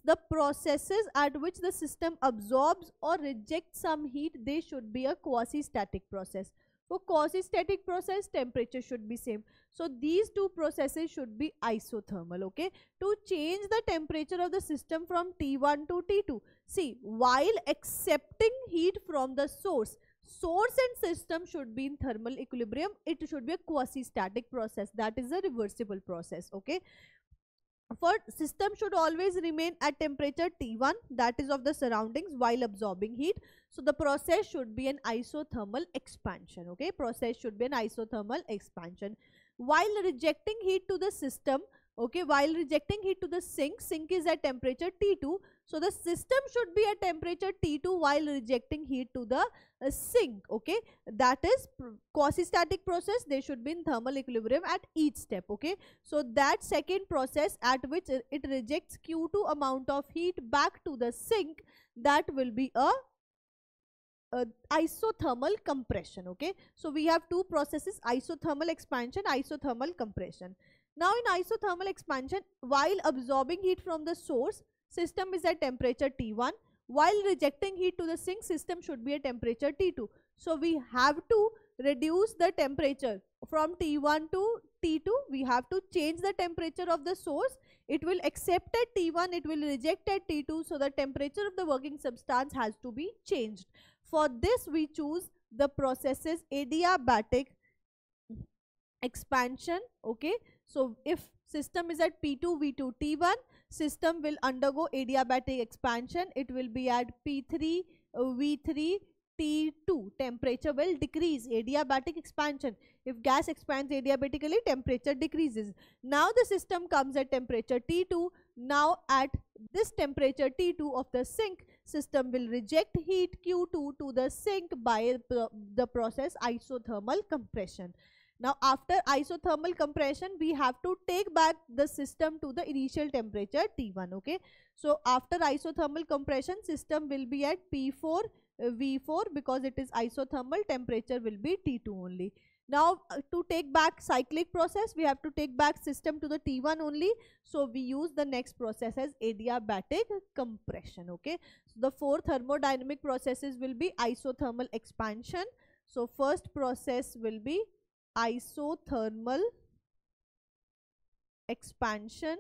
the processes at which the system absorbs or rejects some heat they should be a quasi-static process. For quasi-static process temperature should be same. So these two processes should be isothermal okay? To change the temperature of the system from t1 to t2 see while accepting heat from the source source and system should be in thermal equilibrium it should be a quasi static process that is a reversible process okay for system should always remain at temperature T1 that is of the surroundings while absorbing heat. So the process should be an isothermal expansion. Okay, process should be an isothermal expansion. While rejecting heat to the system, okay while rejecting heat to the sink sink is at temperature T2 so the system should be at temperature T2 while rejecting heat to the uh, sink okay? That is quasi-static process. They should be in thermal equilibrium at each step okay? So that second process at which it rejects Q2 amount of heat back to the sink that will be a uh, isothermal compression okay? So we have two processes isothermal expansion isothermal compression now in isothermal expansion, while absorbing heat from the source, system is at temperature T1. While rejecting heat to the sink, system should be at temperature T2. So we have to reduce the temperature from T1 to T2. We have to change the temperature of the source. It will accept at T1, it will reject at T2. So the temperature of the working substance has to be changed. For this, we choose the processes adiabatic expansion. Okay so if system is at P2, V2, T1, system will undergo adiabatic expansion. It will be at P3, V3, T2 temperature will decrease adiabatic expansion. If gas expands adiabatically temperature decreases. Now the system comes at temperature T2 now at this temperature T2 of the sink system will reject heat Q2 to the sink by the process isothermal compression now after isothermal compression we have to take back the system to the initial temperature T1 okay. So after isothermal compression system will be at P4 uh, V4 because it is isothermal temperature will be T2 only. Now uh, to take back cyclic process we have to take back system to the T1 only. So we use the next process as adiabatic compression okay. So the four thermodynamic processes will be isothermal expansion. So first process will be isothermal expansion.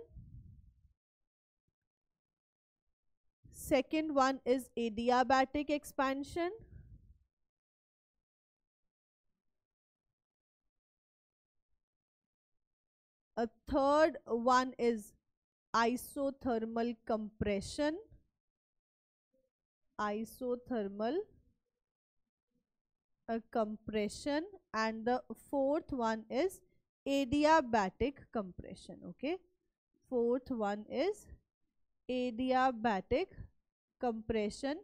Second one is adiabatic expansion. A third one is isothermal compression. Isothermal a compression and the fourth one is adiabatic compression okay? Fourth one is adiabatic compression.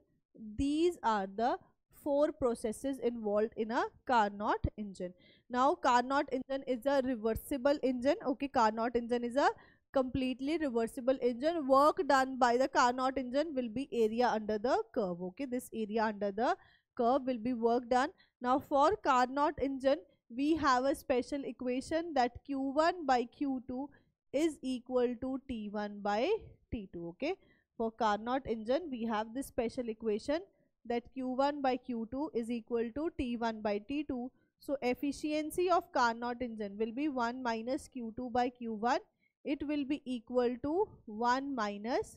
These are the four processes involved in a Carnot engine. Now Carnot engine is a reversible engine okay? Carnot engine is a completely reversible engine. Work done by the Carnot engine will be area under the curve okay? This area under the curve will be work done. Now for Carnot engine, we have a special equation that Q1 by Q2 is equal to T1 by T2. Okay. For Carnot engine, we have this special equation that q1 by q2 is equal to t1 by t2 so efficiency of carnot engine will be 1 minus q2 by q1 it will be equal to 1 minus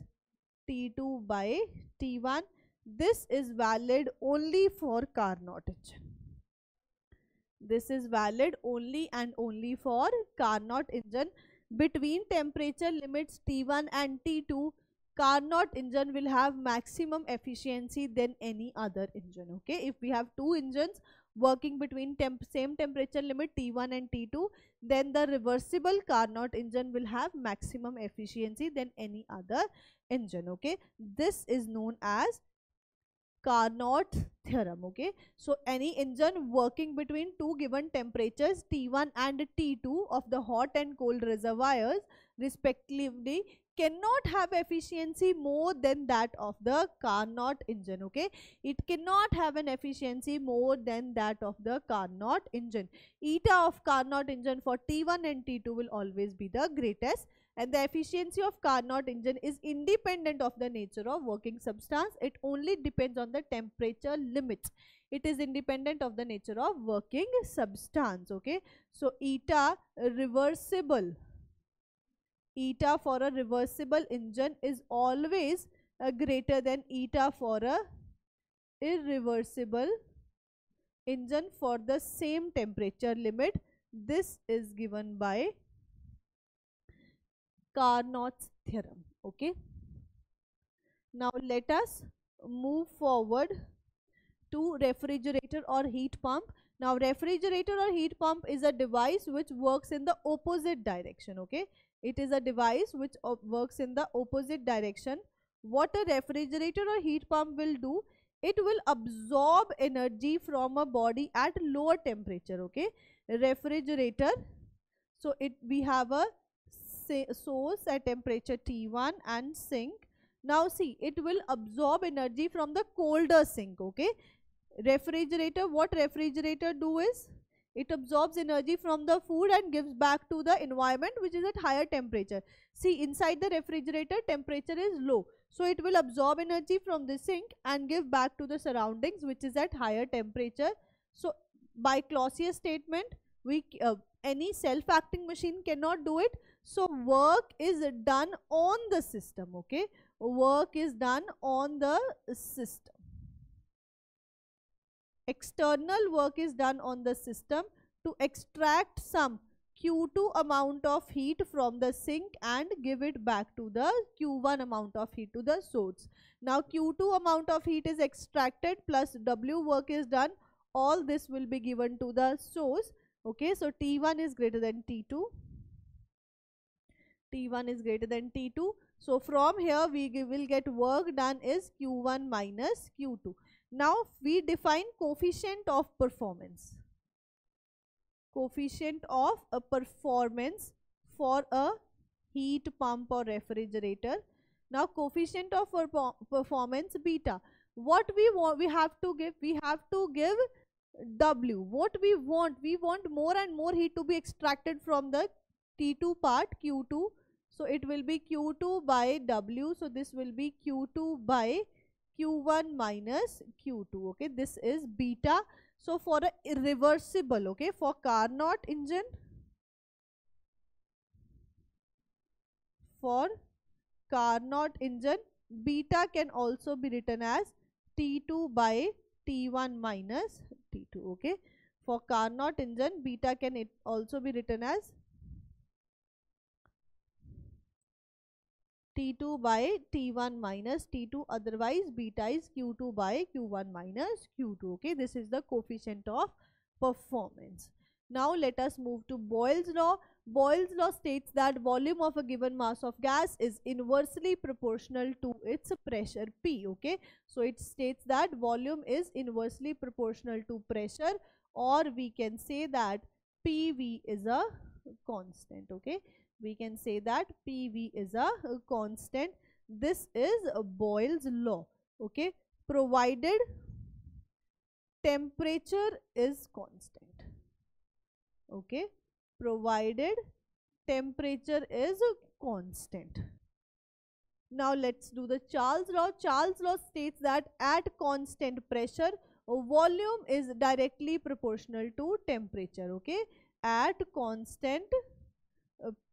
t2 by t1 this is valid only for carnot engine this is valid only and only for carnot engine. Between temperature limits T1 and T2 Carnot engine will have maximum efficiency than any other engine okay? If we have two engines working between temp same temperature limit T1 and T2 then the reversible Carnot engine will have maximum efficiency than any other engine okay? This is known as Carnot theorem okay? So any engine working between two given temperatures T1 and T2 of the hot and cold reservoirs respectively cannot have efficiency more than that of the Carnot engine okay? It cannot have an efficiency more than that of the Carnot engine. Eta of Carnot engine for T1 and T2 will always be the greatest. And the efficiency of Carnot engine is independent of the nature of working substance. It only depends on the temperature limits. It is independent of the nature of working substance. Okay. So, eta reversible. Eta for a reversible engine is always uh, greater than eta for a irreversible engine for the same temperature limit. This is given by Carnot's theorem. Okay. Now let us move forward to refrigerator or heat pump. Now refrigerator or heat pump is a device which works in the opposite direction. Okay. It is a device which uh, works in the opposite direction. What a refrigerator or heat pump will do, it will absorb energy from a body at lower temperature. Okay. Refrigerator. So it we have a source at temperature T1 and sink. Now see, it will absorb energy from the colder sink, okay. Refrigerator, what refrigerator do is, it absorbs energy from the food and gives back to the environment which is at higher temperature. See, inside the refrigerator, temperature is low. So, it will absorb energy from the sink and give back to the surroundings which is at higher temperature. So, by Clausius statement, we uh, any self-acting machine cannot do it so work is done on the system okay work is done on the system external work is done on the system to extract some q2 amount of heat from the sink and give it back to the q1 amount of heat to the source now q2 amount of heat is extracted plus w work is done all this will be given to the source okay so t1 is greater than t2 T1 is greater than T2. So from here we will get work done is Q1 minus Q2. Now we define coefficient of performance. Coefficient of a performance for a heat pump or refrigerator. Now coefficient of performance beta. What we want we have to give we have to give W. What we want we want more and more heat to be extracted from the T2 part Q2 so it will be Q2 by W. So this will be Q2 by Q1 minus Q2. Okay, this is beta. So for a irreversible, okay, for Carnot engine, for Carnot engine, beta can also be written as T2 by T1 minus T2. Okay, for Carnot engine, beta can it also be written as T2 by T1 minus T2 otherwise beta is Q2 by Q1 minus Q2 okay? This is the coefficient of performance. Now let us move to Boyle's law. Boyle's law states that volume of a given mass of gas is inversely proportional to its pressure P okay? So it states that volume is inversely proportional to pressure or we can say that PV is a constant okay we can say that PV is a constant. This is Boyle's law. Okay. Provided temperature is constant. Okay. Provided temperature is constant. now let's do the Charles law. Charles law states that at constant pressure, volume is directly proportional to temperature. Okay, at constant uh,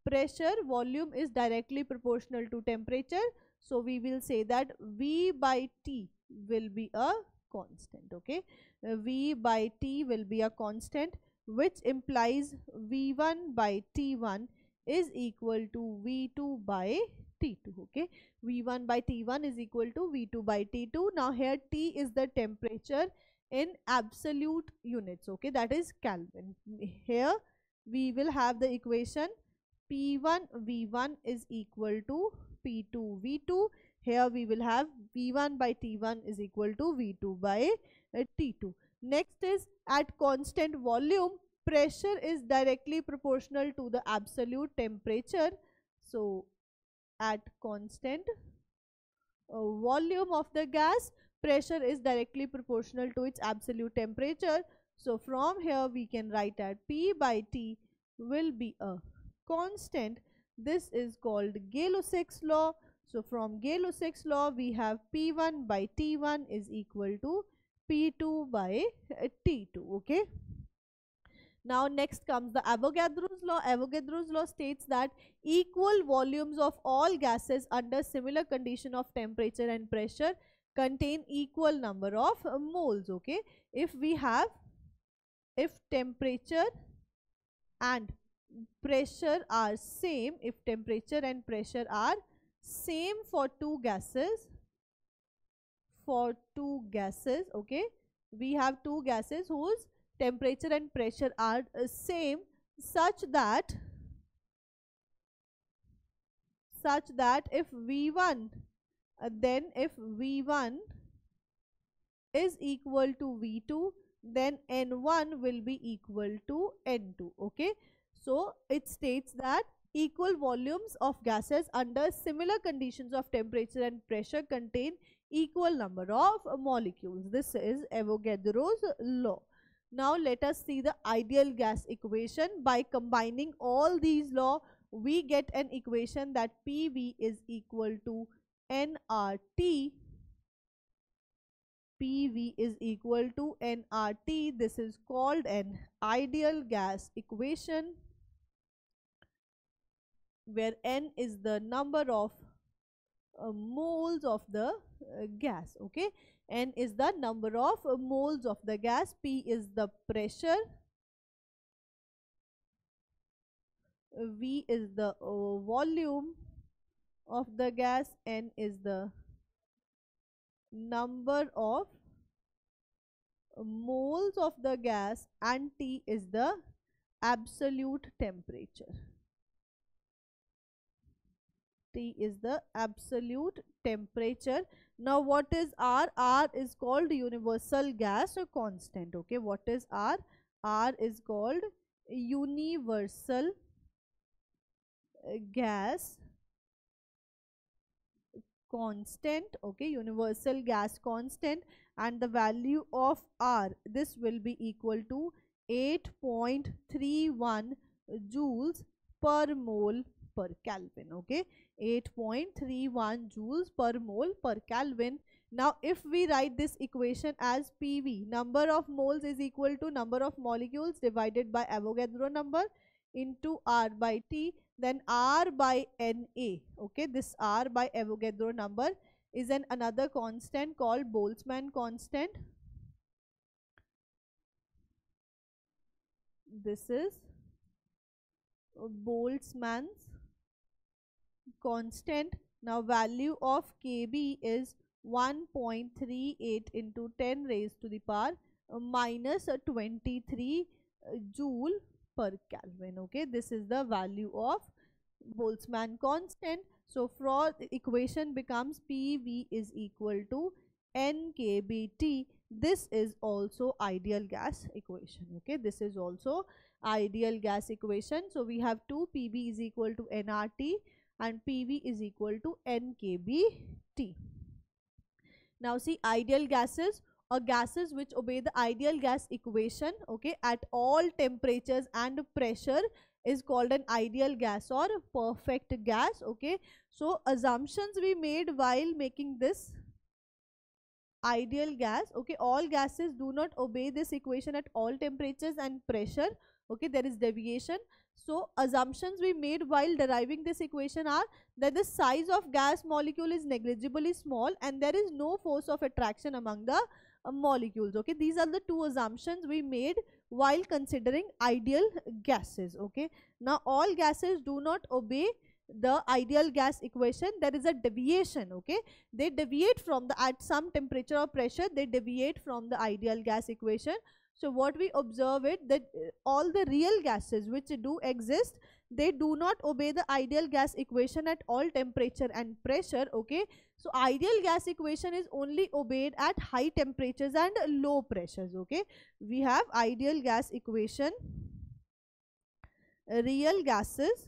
pressure, volume is directly proportional to temperature. So we will say that V by T will be a constant. Okay, uh, V by T will be a constant, which implies V1 by T1 is equal to V2 by T2 okay V1 by T1 is equal to V2 by T2 now here T is the temperature in absolute units okay that is Kelvin here we will have the equation P1 V1 is equal to P2 V2 here we will have V1 by T1 is equal to V2 by uh, T2 next is at constant volume pressure is directly proportional to the absolute temperature. So at constant uh, volume of the gas pressure is directly proportional to its absolute temperature. So from here we can write that p by t will be a constant this is called Gay-Lussac's law so from Gay-Lussac's law we have p1 by t1 is equal to p2 by uh, t2 okay now next comes the Avogadro's law. Avogadro's law states that equal volumes of all gases under similar condition of temperature and pressure contain equal number of moles. Okay. If we have, if temperature and pressure are same, if temperature and pressure are same for two gases, for two gases, okay, we have two gases whose temperature and pressure are uh, same such that such that if V1 uh, then if V1 is equal to V2 then N1 will be equal to N2 okay so it states that equal volumes of gases under similar conditions of temperature and pressure contain equal number of molecules this is Avogadro's law now let us see the ideal gas equation. By combining all these law, we get an equation that PV is equal to nRT. PV is equal to nRT. This is called an ideal gas equation where N is the number of uh, moles of the uh, gas okay? n is the number of uh, moles of the gas. P is the pressure. V is the uh, volume of the gas. N is the number of moles of the gas. And t is the absolute temperature T is the absolute temperature. Now what is R? R is called universal gas constant. Okay, what is R? R is called universal uh, gas constant okay universal gas constant and the value of r this will be equal to 8.31 joules per mole per kelvin okay 8.31 joules per mole per Kelvin. Now, if we write this equation as PV, number of moles is equal to number of molecules divided by Avogadro number into R by T, then R by Na. Okay, this R by Avogadro number is an another constant called Boltzmann constant. This is Boltzmann's constant. Now value of Kb is 1.38 into 10 raised to the power uh, minus 23 uh, joule per Kelvin. Okay, this is the value of Boltzmann constant. So for equation becomes PV is equal to NKBT. This is also ideal gas equation. Okay, this is also ideal gas equation. So we have 2 PV is equal to nRT and PV is equal to NKBT. Now see ideal gases or gases which obey the ideal gas equation okay at all temperatures and pressure is called an ideal gas or perfect gas okay so assumptions we made while making this ideal gas okay all gases do not obey this equation at all temperatures and pressure okay there is deviation so assumptions we made while deriving this equation are that the size of gas molecule is negligibly small and there is no force of attraction among the uh, molecules okay? These are the two assumptions we made while considering ideal gases okay? Now all gases do not obey the ideal gas equation. There is a deviation okay? They deviate from the at some temperature or pressure they deviate from the ideal gas equation so what we observe it that uh, all the real gases which do exist they do not obey the ideal gas equation at all temperature and pressure okay? So ideal gas equation is only obeyed at high temperatures and low pressures okay? We have ideal gas equation real gases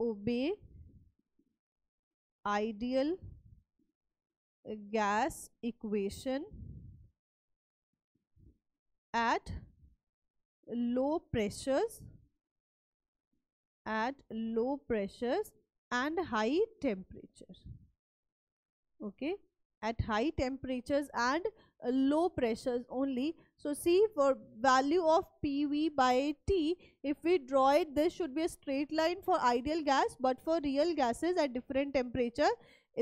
obey ideal gas equation at low pressures at low pressures and high temperature okay? At high temperatures and low pressures only. So see for value of PV by T, if we draw it, this should be a straight line for ideal gas, but for real gases at different temperature,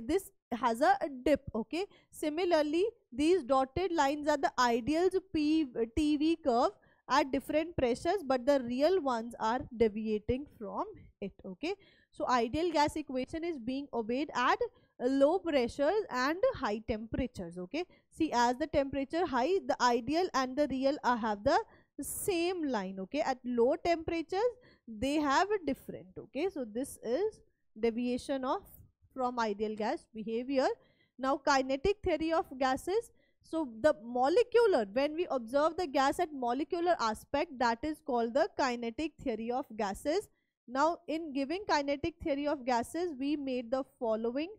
this has a dip, okay. Similarly, these dotted lines are the ideal P, TV curve at different pressures, but the real ones are deviating from it, okay. So, ideal gas equation is being obeyed at low pressures and high temperatures okay see as the temperature high the ideal and the real have the same line okay at low temperatures they have a different okay so this is deviation of from ideal gas behavior. Now kinetic theory of gases. So the molecular when we observe the gas at molecular aspect that is called the kinetic theory of gases. Now in giving kinetic theory of gases we made the following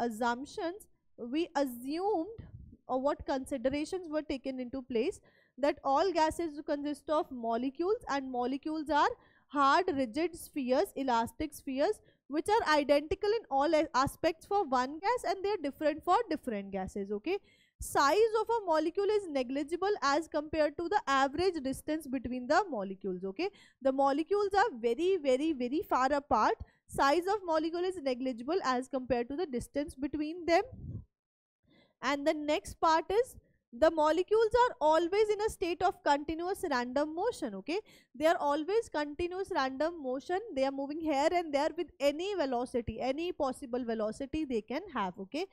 assumptions. We assumed or what considerations were taken into place that all gases consist of molecules and molecules are hard rigid spheres elastic spheres which are identical in all aspects for one gas and they are different for different gases okay? Size of a molecule is negligible as compared to the average distance between the molecules okay? The molecules are very very very far apart. Size of molecule is negligible as compared to the distance between them. And the next part is the molecules are always in a state of continuous random motion okay? They are always continuous random motion. They are moving here and there with any velocity any possible velocity they can have okay?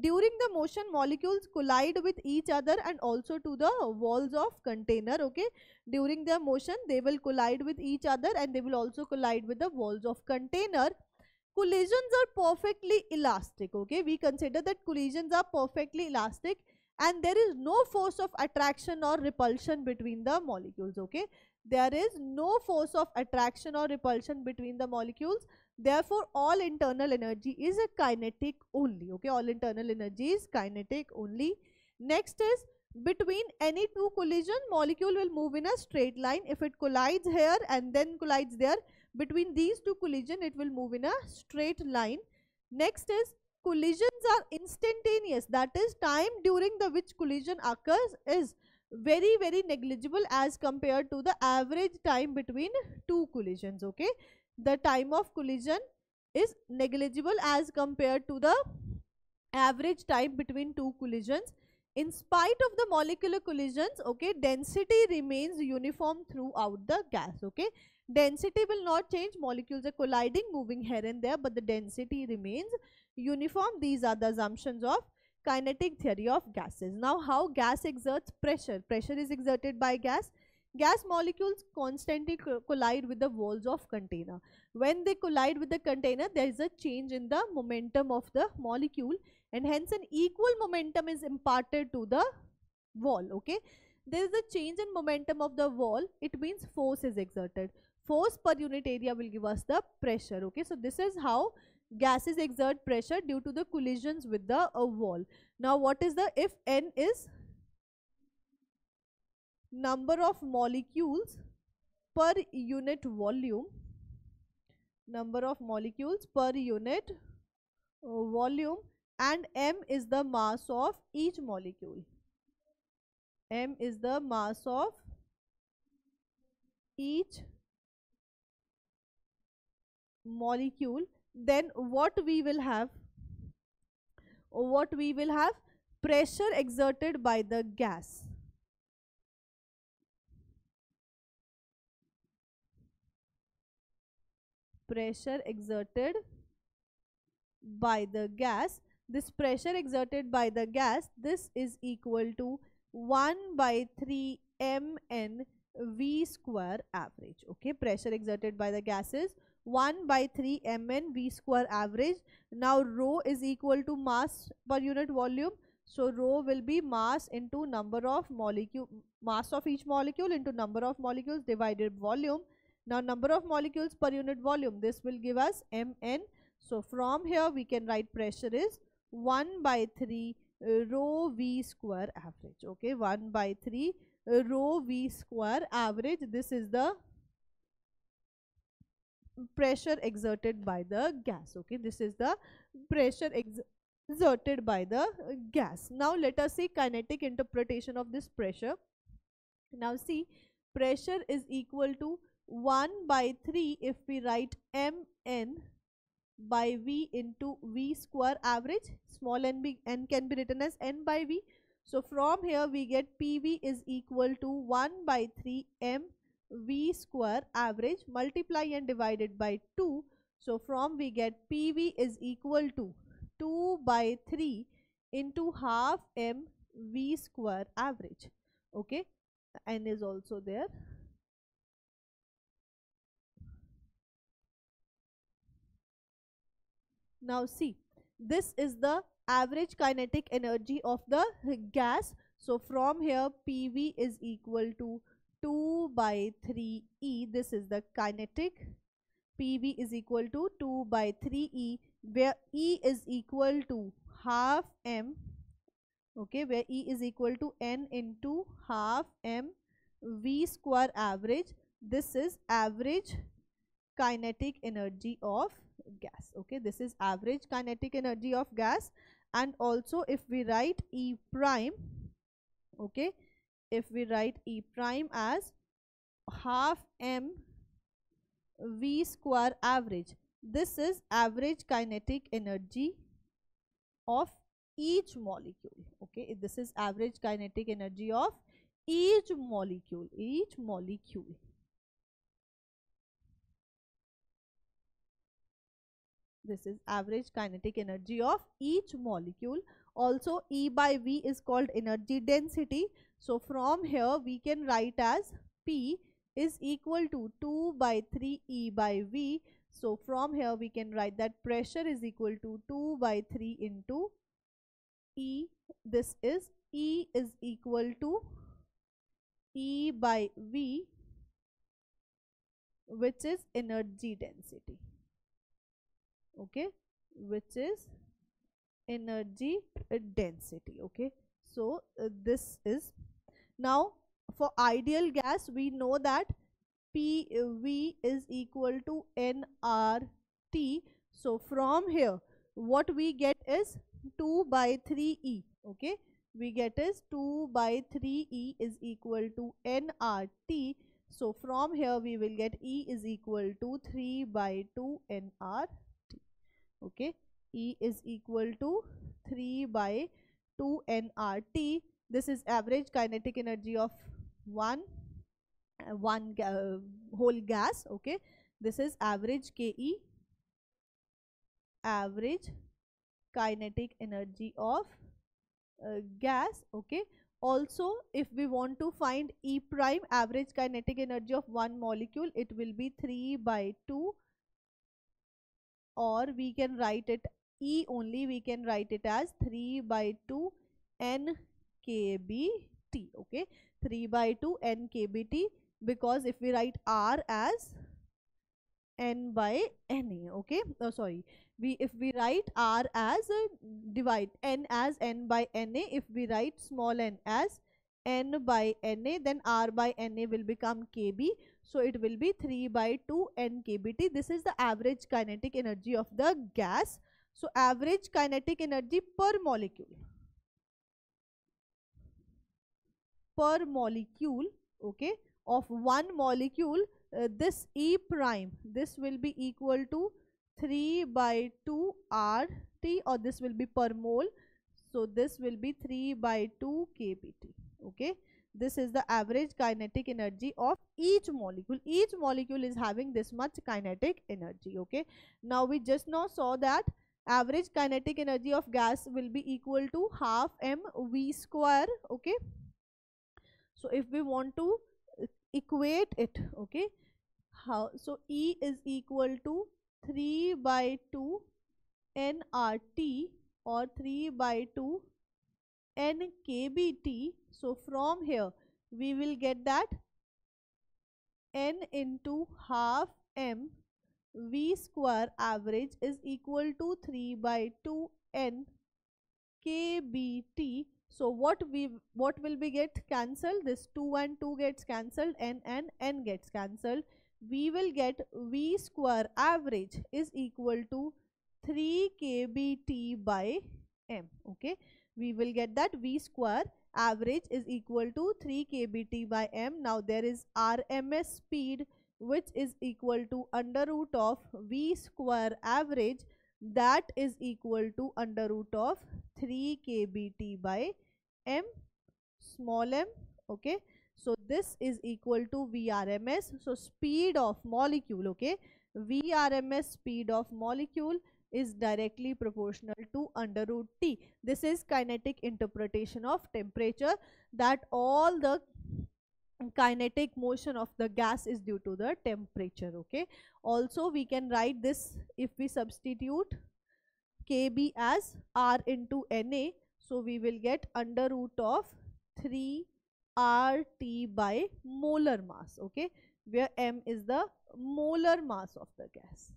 During the motion molecules collide with each other and also to the walls of container okay? During their motion they will collide with each other and they will also collide with the walls of container. Collisions are perfectly elastic okay? We consider that collisions are perfectly elastic and there is no force of attraction or repulsion between the molecules okay there is no force of attraction or repulsion between the molecules Therefore, all internal energy is a kinetic only. Okay, all internal energy is kinetic only. Next is between any two collision, molecule will move in a straight line. If it collides here and then collides there, between these two collision, it will move in a straight line. Next is collisions are instantaneous. That is time during the which collision occurs is very very negligible as compared to the average time between two collisions okay? The time of collision is negligible as compared to the average time between two collisions. In spite of the molecular collisions okay density remains uniform throughout the gas okay density will not change. Molecules are colliding moving here and there but the density remains uniform. These are the assumptions of kinetic theory of gases. Now how gas exerts pressure? Pressure is exerted by gas. Gas molecules constantly collide with the walls of container. When they collide with the container there is a change in the momentum of the molecule and hence an equal momentum is imparted to the wall okay? There is a change in momentum of the wall. It means force is exerted force per unit area will give us the pressure okay? So this is how gases exert pressure due to the collisions with the uh, wall. Now what is the if n is number of molecules per unit volume number of molecules per unit uh, volume and m is the mass of each molecule? m is the mass of each molecule then what we will have? What we will have? Pressure exerted by the gas. Pressure exerted by the gas. This pressure exerted by the gas this is equal to 1 by 3 mn v square average. Okay pressure exerted by the gases 1 by 3 mn v square average. Now rho is equal to mass per unit volume. So rho will be mass into number of molecule mass of each molecule into number of molecules divided volume. Now number of molecules per unit volume. This will give us mn so from here we can write pressure is 1 by 3 uh, rho v square average. Okay 1 by 3 uh, rho v square average. This is the pressure exerted by the gas okay? This is the pressure exerted by the gas. Now let us see kinetic interpretation of this pressure. Now see pressure is equal to 1 by 3 if we write mn by v into v square average small n, be, n can be written as n by v. So from here we get pv is equal to 1 by 3 m v square average multiply and divided by 2 so from we get pv is equal to 2 by 3 into half m v square average. Okay? N is also there. Now see this is the average kinetic energy of the gas. So from here pv is equal to 2 by 3e this is the kinetic. Pv is equal to 2 by 3e where e is equal to half m okay where e is equal to n into half m v square average. This is average kinetic energy of gas okay. This is average kinetic energy of gas. And also if we write e prime okay if we write E prime as half m v square average. This is average kinetic energy of each molecule okay? This is average kinetic energy of each molecule each molecule. This is average kinetic energy of each molecule. Also e by v is called energy density so from here we can write as P is equal to 2 by 3 E by V. So from here we can write that pressure is equal to 2 by 3 into E. This is E is equal to E by V which is energy density. Okay, which is energy density. Okay, so uh, this is now for ideal gas we know that PV uh, is equal to nRT. So from here what we get is 2 by 3E. Okay. We get is 2 by 3E is equal to nRT. So from here we will get E is equal to 3 by 2 nRT. Okay. E is equal to 3 by 2 nRT this is average kinetic energy of one uh, one uh, whole gas okay? This is average ke average kinetic energy of uh, gas okay? Also if we want to find e prime average kinetic energy of one molecule it will be 3 by 2 or we can write it e only we can write it as 3 by 2 n kbt okay? 3 by 2 n kbt because if we write r as n by na okay? Oh sorry. We if we write r as uh, divide n as n by na if we write small n as n by na then r by na will become kb so it will be 3 by 2 n kbt this is the average kinetic energy of the gas. So average kinetic energy per molecule per molecule okay of one molecule uh, this e prime this will be equal to 3 by 2 rt or this will be per mole. So this will be 3 by 2 kbt okay. This is the average kinetic energy of each molecule. Each molecule is having this much kinetic energy okay. Now we just now saw that average kinetic energy of gas will be equal to half m v square okay so if we want to equate it okay how so e is equal to 3 by 2 nrt or 3 by 2 n kbt so from here we will get that n into half m v square average is equal to 3 by 2 n kbt so what we what will be get cancelled? This 2 and 2 gets cancelled n and n gets cancelled. We will get v square average is equal to 3 kbt by m okay? We will get that v square average is equal to 3 kbt by m. Now there is rms speed which is equal to under root of v square average that is equal to under root of 3 kbt by m small m okay? So this is equal to vrms. So speed of molecule okay? Vrms speed of molecule is directly proportional to under root t. This is kinetic interpretation of temperature that all the kinetic motion of the gas is due to the temperature okay also we can write this if we substitute kb as r into na so we will get under root of 3 RT by molar mass okay where M is the molar mass of the gas.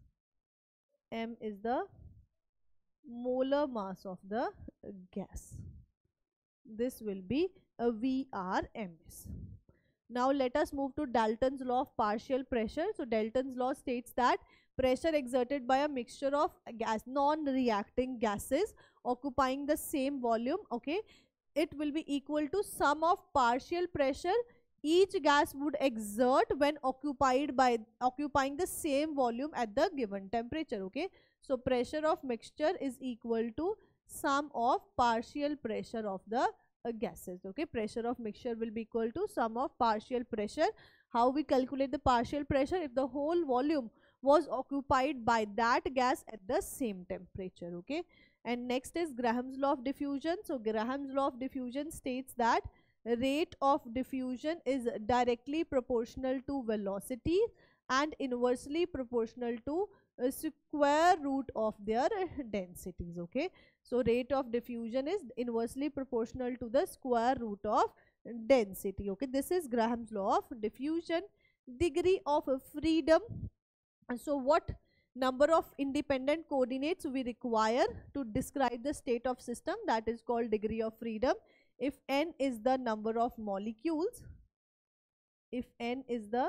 M is the molar mass of the gas. This will be a VRMS. Now let us move to Dalton's law of partial pressure. So Dalton's law states that pressure exerted by a mixture of gas non-reacting gases occupying the same volume okay it will be equal to sum of partial pressure each gas would exert when occupied by occupying the same volume at the given temperature okay so pressure of mixture is equal to sum of partial pressure of the uh, gases okay? Pressure of mixture will be equal to sum of partial pressure. How we calculate the partial pressure? If the whole volume was occupied by that gas at the same temperature okay? And next is Graham's law of diffusion. So Graham's law of diffusion states that rate of diffusion is directly proportional to velocity and inversely proportional to square root of their densities okay? So rate of diffusion is inversely proportional to the square root of density okay? This is graham's law of diffusion degree of freedom. And so what number of independent coordinates we require to describe the state of system? That is called degree of freedom. If n is the number of molecules if n is the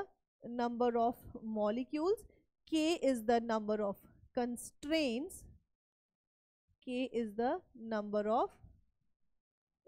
number of molecules k is the number of constraints k is the number of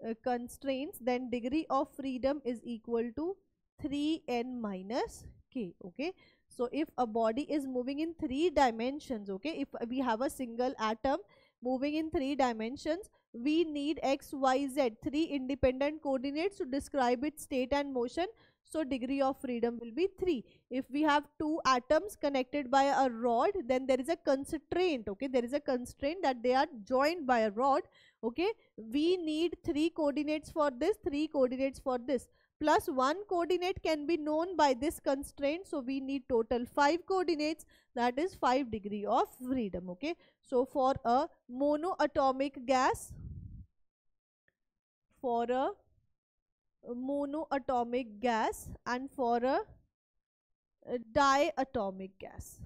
uh, constraints then degree of freedom is equal to 3n minus k okay? So if a body is moving in three dimensions okay? If we have a single atom moving in three dimensions we need x y z three independent coordinates to describe its state and motion so degree of freedom will be 3 if we have two atoms connected by a rod then there is a constraint okay? There is a constraint that they are joined by a rod okay? We need three coordinates for this three coordinates for this. Plus one coordinate can be known by this constraint. So we need total five coordinates. That is 5 degree of freedom okay? So for a monoatomic gas for a monoatomic gas and for a, a diatomic gas.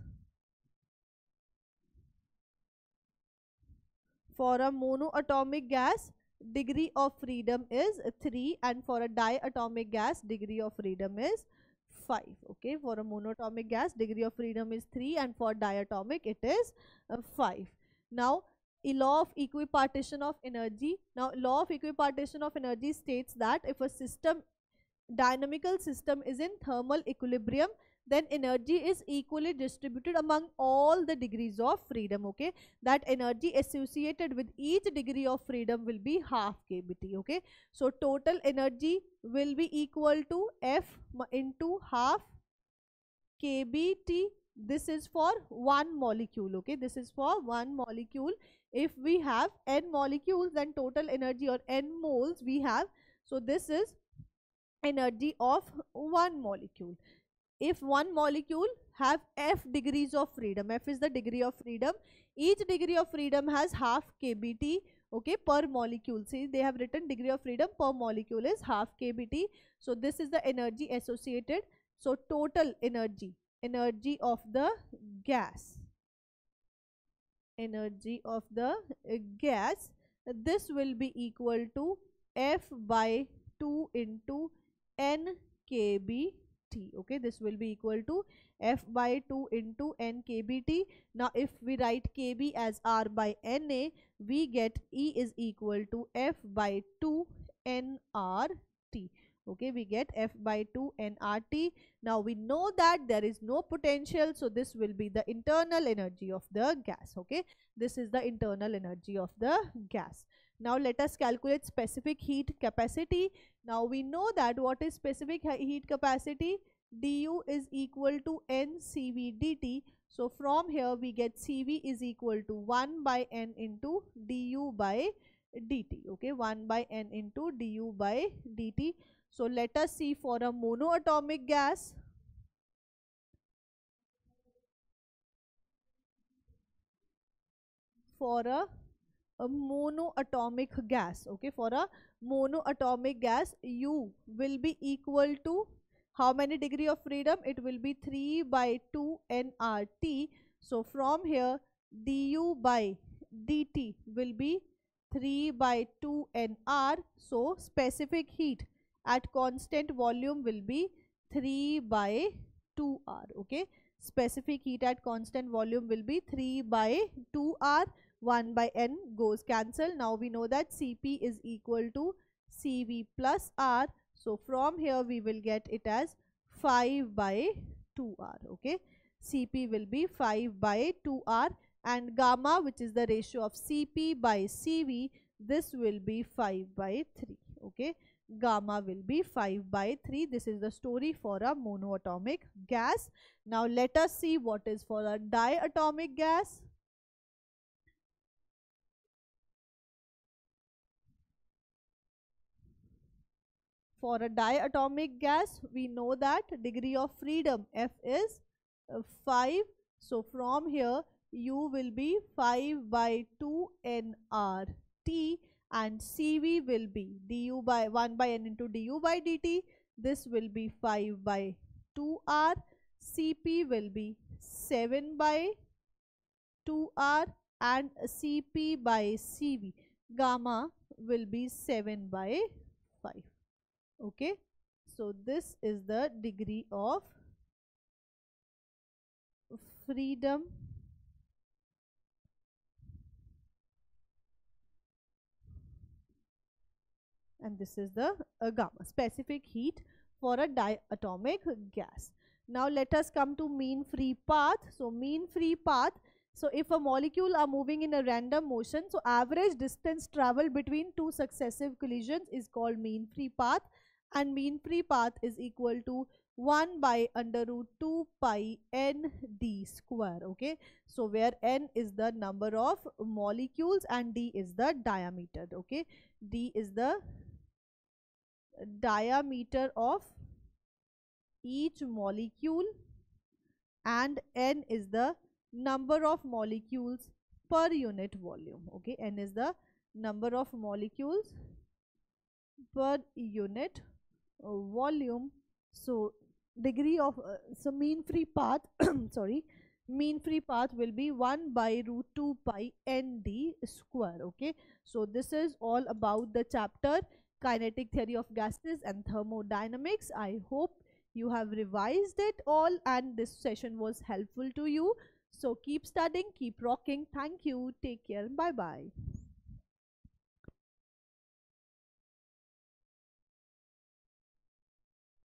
For a monoatomic gas degree of freedom is 3 and for a diatomic gas degree of freedom is 5 okay? For a monatomic gas degree of freedom is 3 and for diatomic it is uh, 5 now a law of equipartition of energy. Now law of equipartition of energy states that if a system dynamical system is in thermal equilibrium then energy is equally distributed among all the degrees of freedom okay? That energy associated with each degree of freedom will be half kbt okay? So total energy will be equal to f into half kbt this is for one molecule okay? This is for one molecule. If we have n molecules then total energy or n moles we have. So this is energy of one molecule. If one molecule have f degrees of freedom f is the degree of freedom. Each degree of freedom has half kbt okay per molecule. See they have written degree of freedom per molecule is half kbt. So this is the energy associated. So total energy energy of the gas. Energy of the uh, gas this will be equal to f by 2 into n kb t. Okay this will be equal to f by 2 into n kbt now if we write kb as r by na we get e is equal to f by 2 nrt okay we get f by 2 nrt now we know that there is no potential so this will be the internal energy of the gas okay this is the internal energy of the gas now let us calculate specific heat capacity. Now we know that what is specific heat capacity? du is equal to n cv dt. So from here we get cv is equal to 1 by n into du by dt. Okay, 1 by n into du by dt. So let us see for a monoatomic gas. For a a monoatomic gas okay? For a monoatomic gas u will be equal to how many degree of freedom? It will be 3 by 2 nrt so from here du by dt will be 3 by 2 nr so specific heat at constant volume will be 3 by 2r okay specific heat at constant volume will be 3 by 2r 1 by n goes cancel. Now we know that Cp is equal to Cv plus R. So from here we will get it as 5 by 2R. Okay. Cp will be 5 by 2R and gamma which is the ratio of Cp by Cv this will be 5 by 3. Okay. Gamma will be 5 by 3. This is the story for a monoatomic gas. Now let us see what is for a diatomic gas. for a diatomic gas we know that degree of freedom F is uh, 5 so from here U will be 5 by 2 nRT and CV will be du by 1 by n into du by dt this will be 5 by 2r Cp will be 7 by 2r and Cp by Cv gamma will be 7 by 5 okay. So this is the degree of freedom and this is the uh, gamma specific heat for a diatomic gas. Now let us come to mean free path. So mean free path so if a molecule are moving in a random motion so average distance traveled between two successive collisions is called mean free path. And mean free path is equal to 1 by under root 2 pi n d square okay? So where n is the number of molecules and d is the diameter okay? D is the diameter of each molecule and n is the number of molecules per unit volume okay? n is the number of molecules per unit volume. So degree of uh, so mean free path sorry mean free path will be 1 by root 2 pi nd square okay? So this is all about the chapter kinetic theory of gases and thermodynamics. I hope you have revised it all and this session was helpful to you. So keep studying keep rocking. Thank you. Take care. Bye bye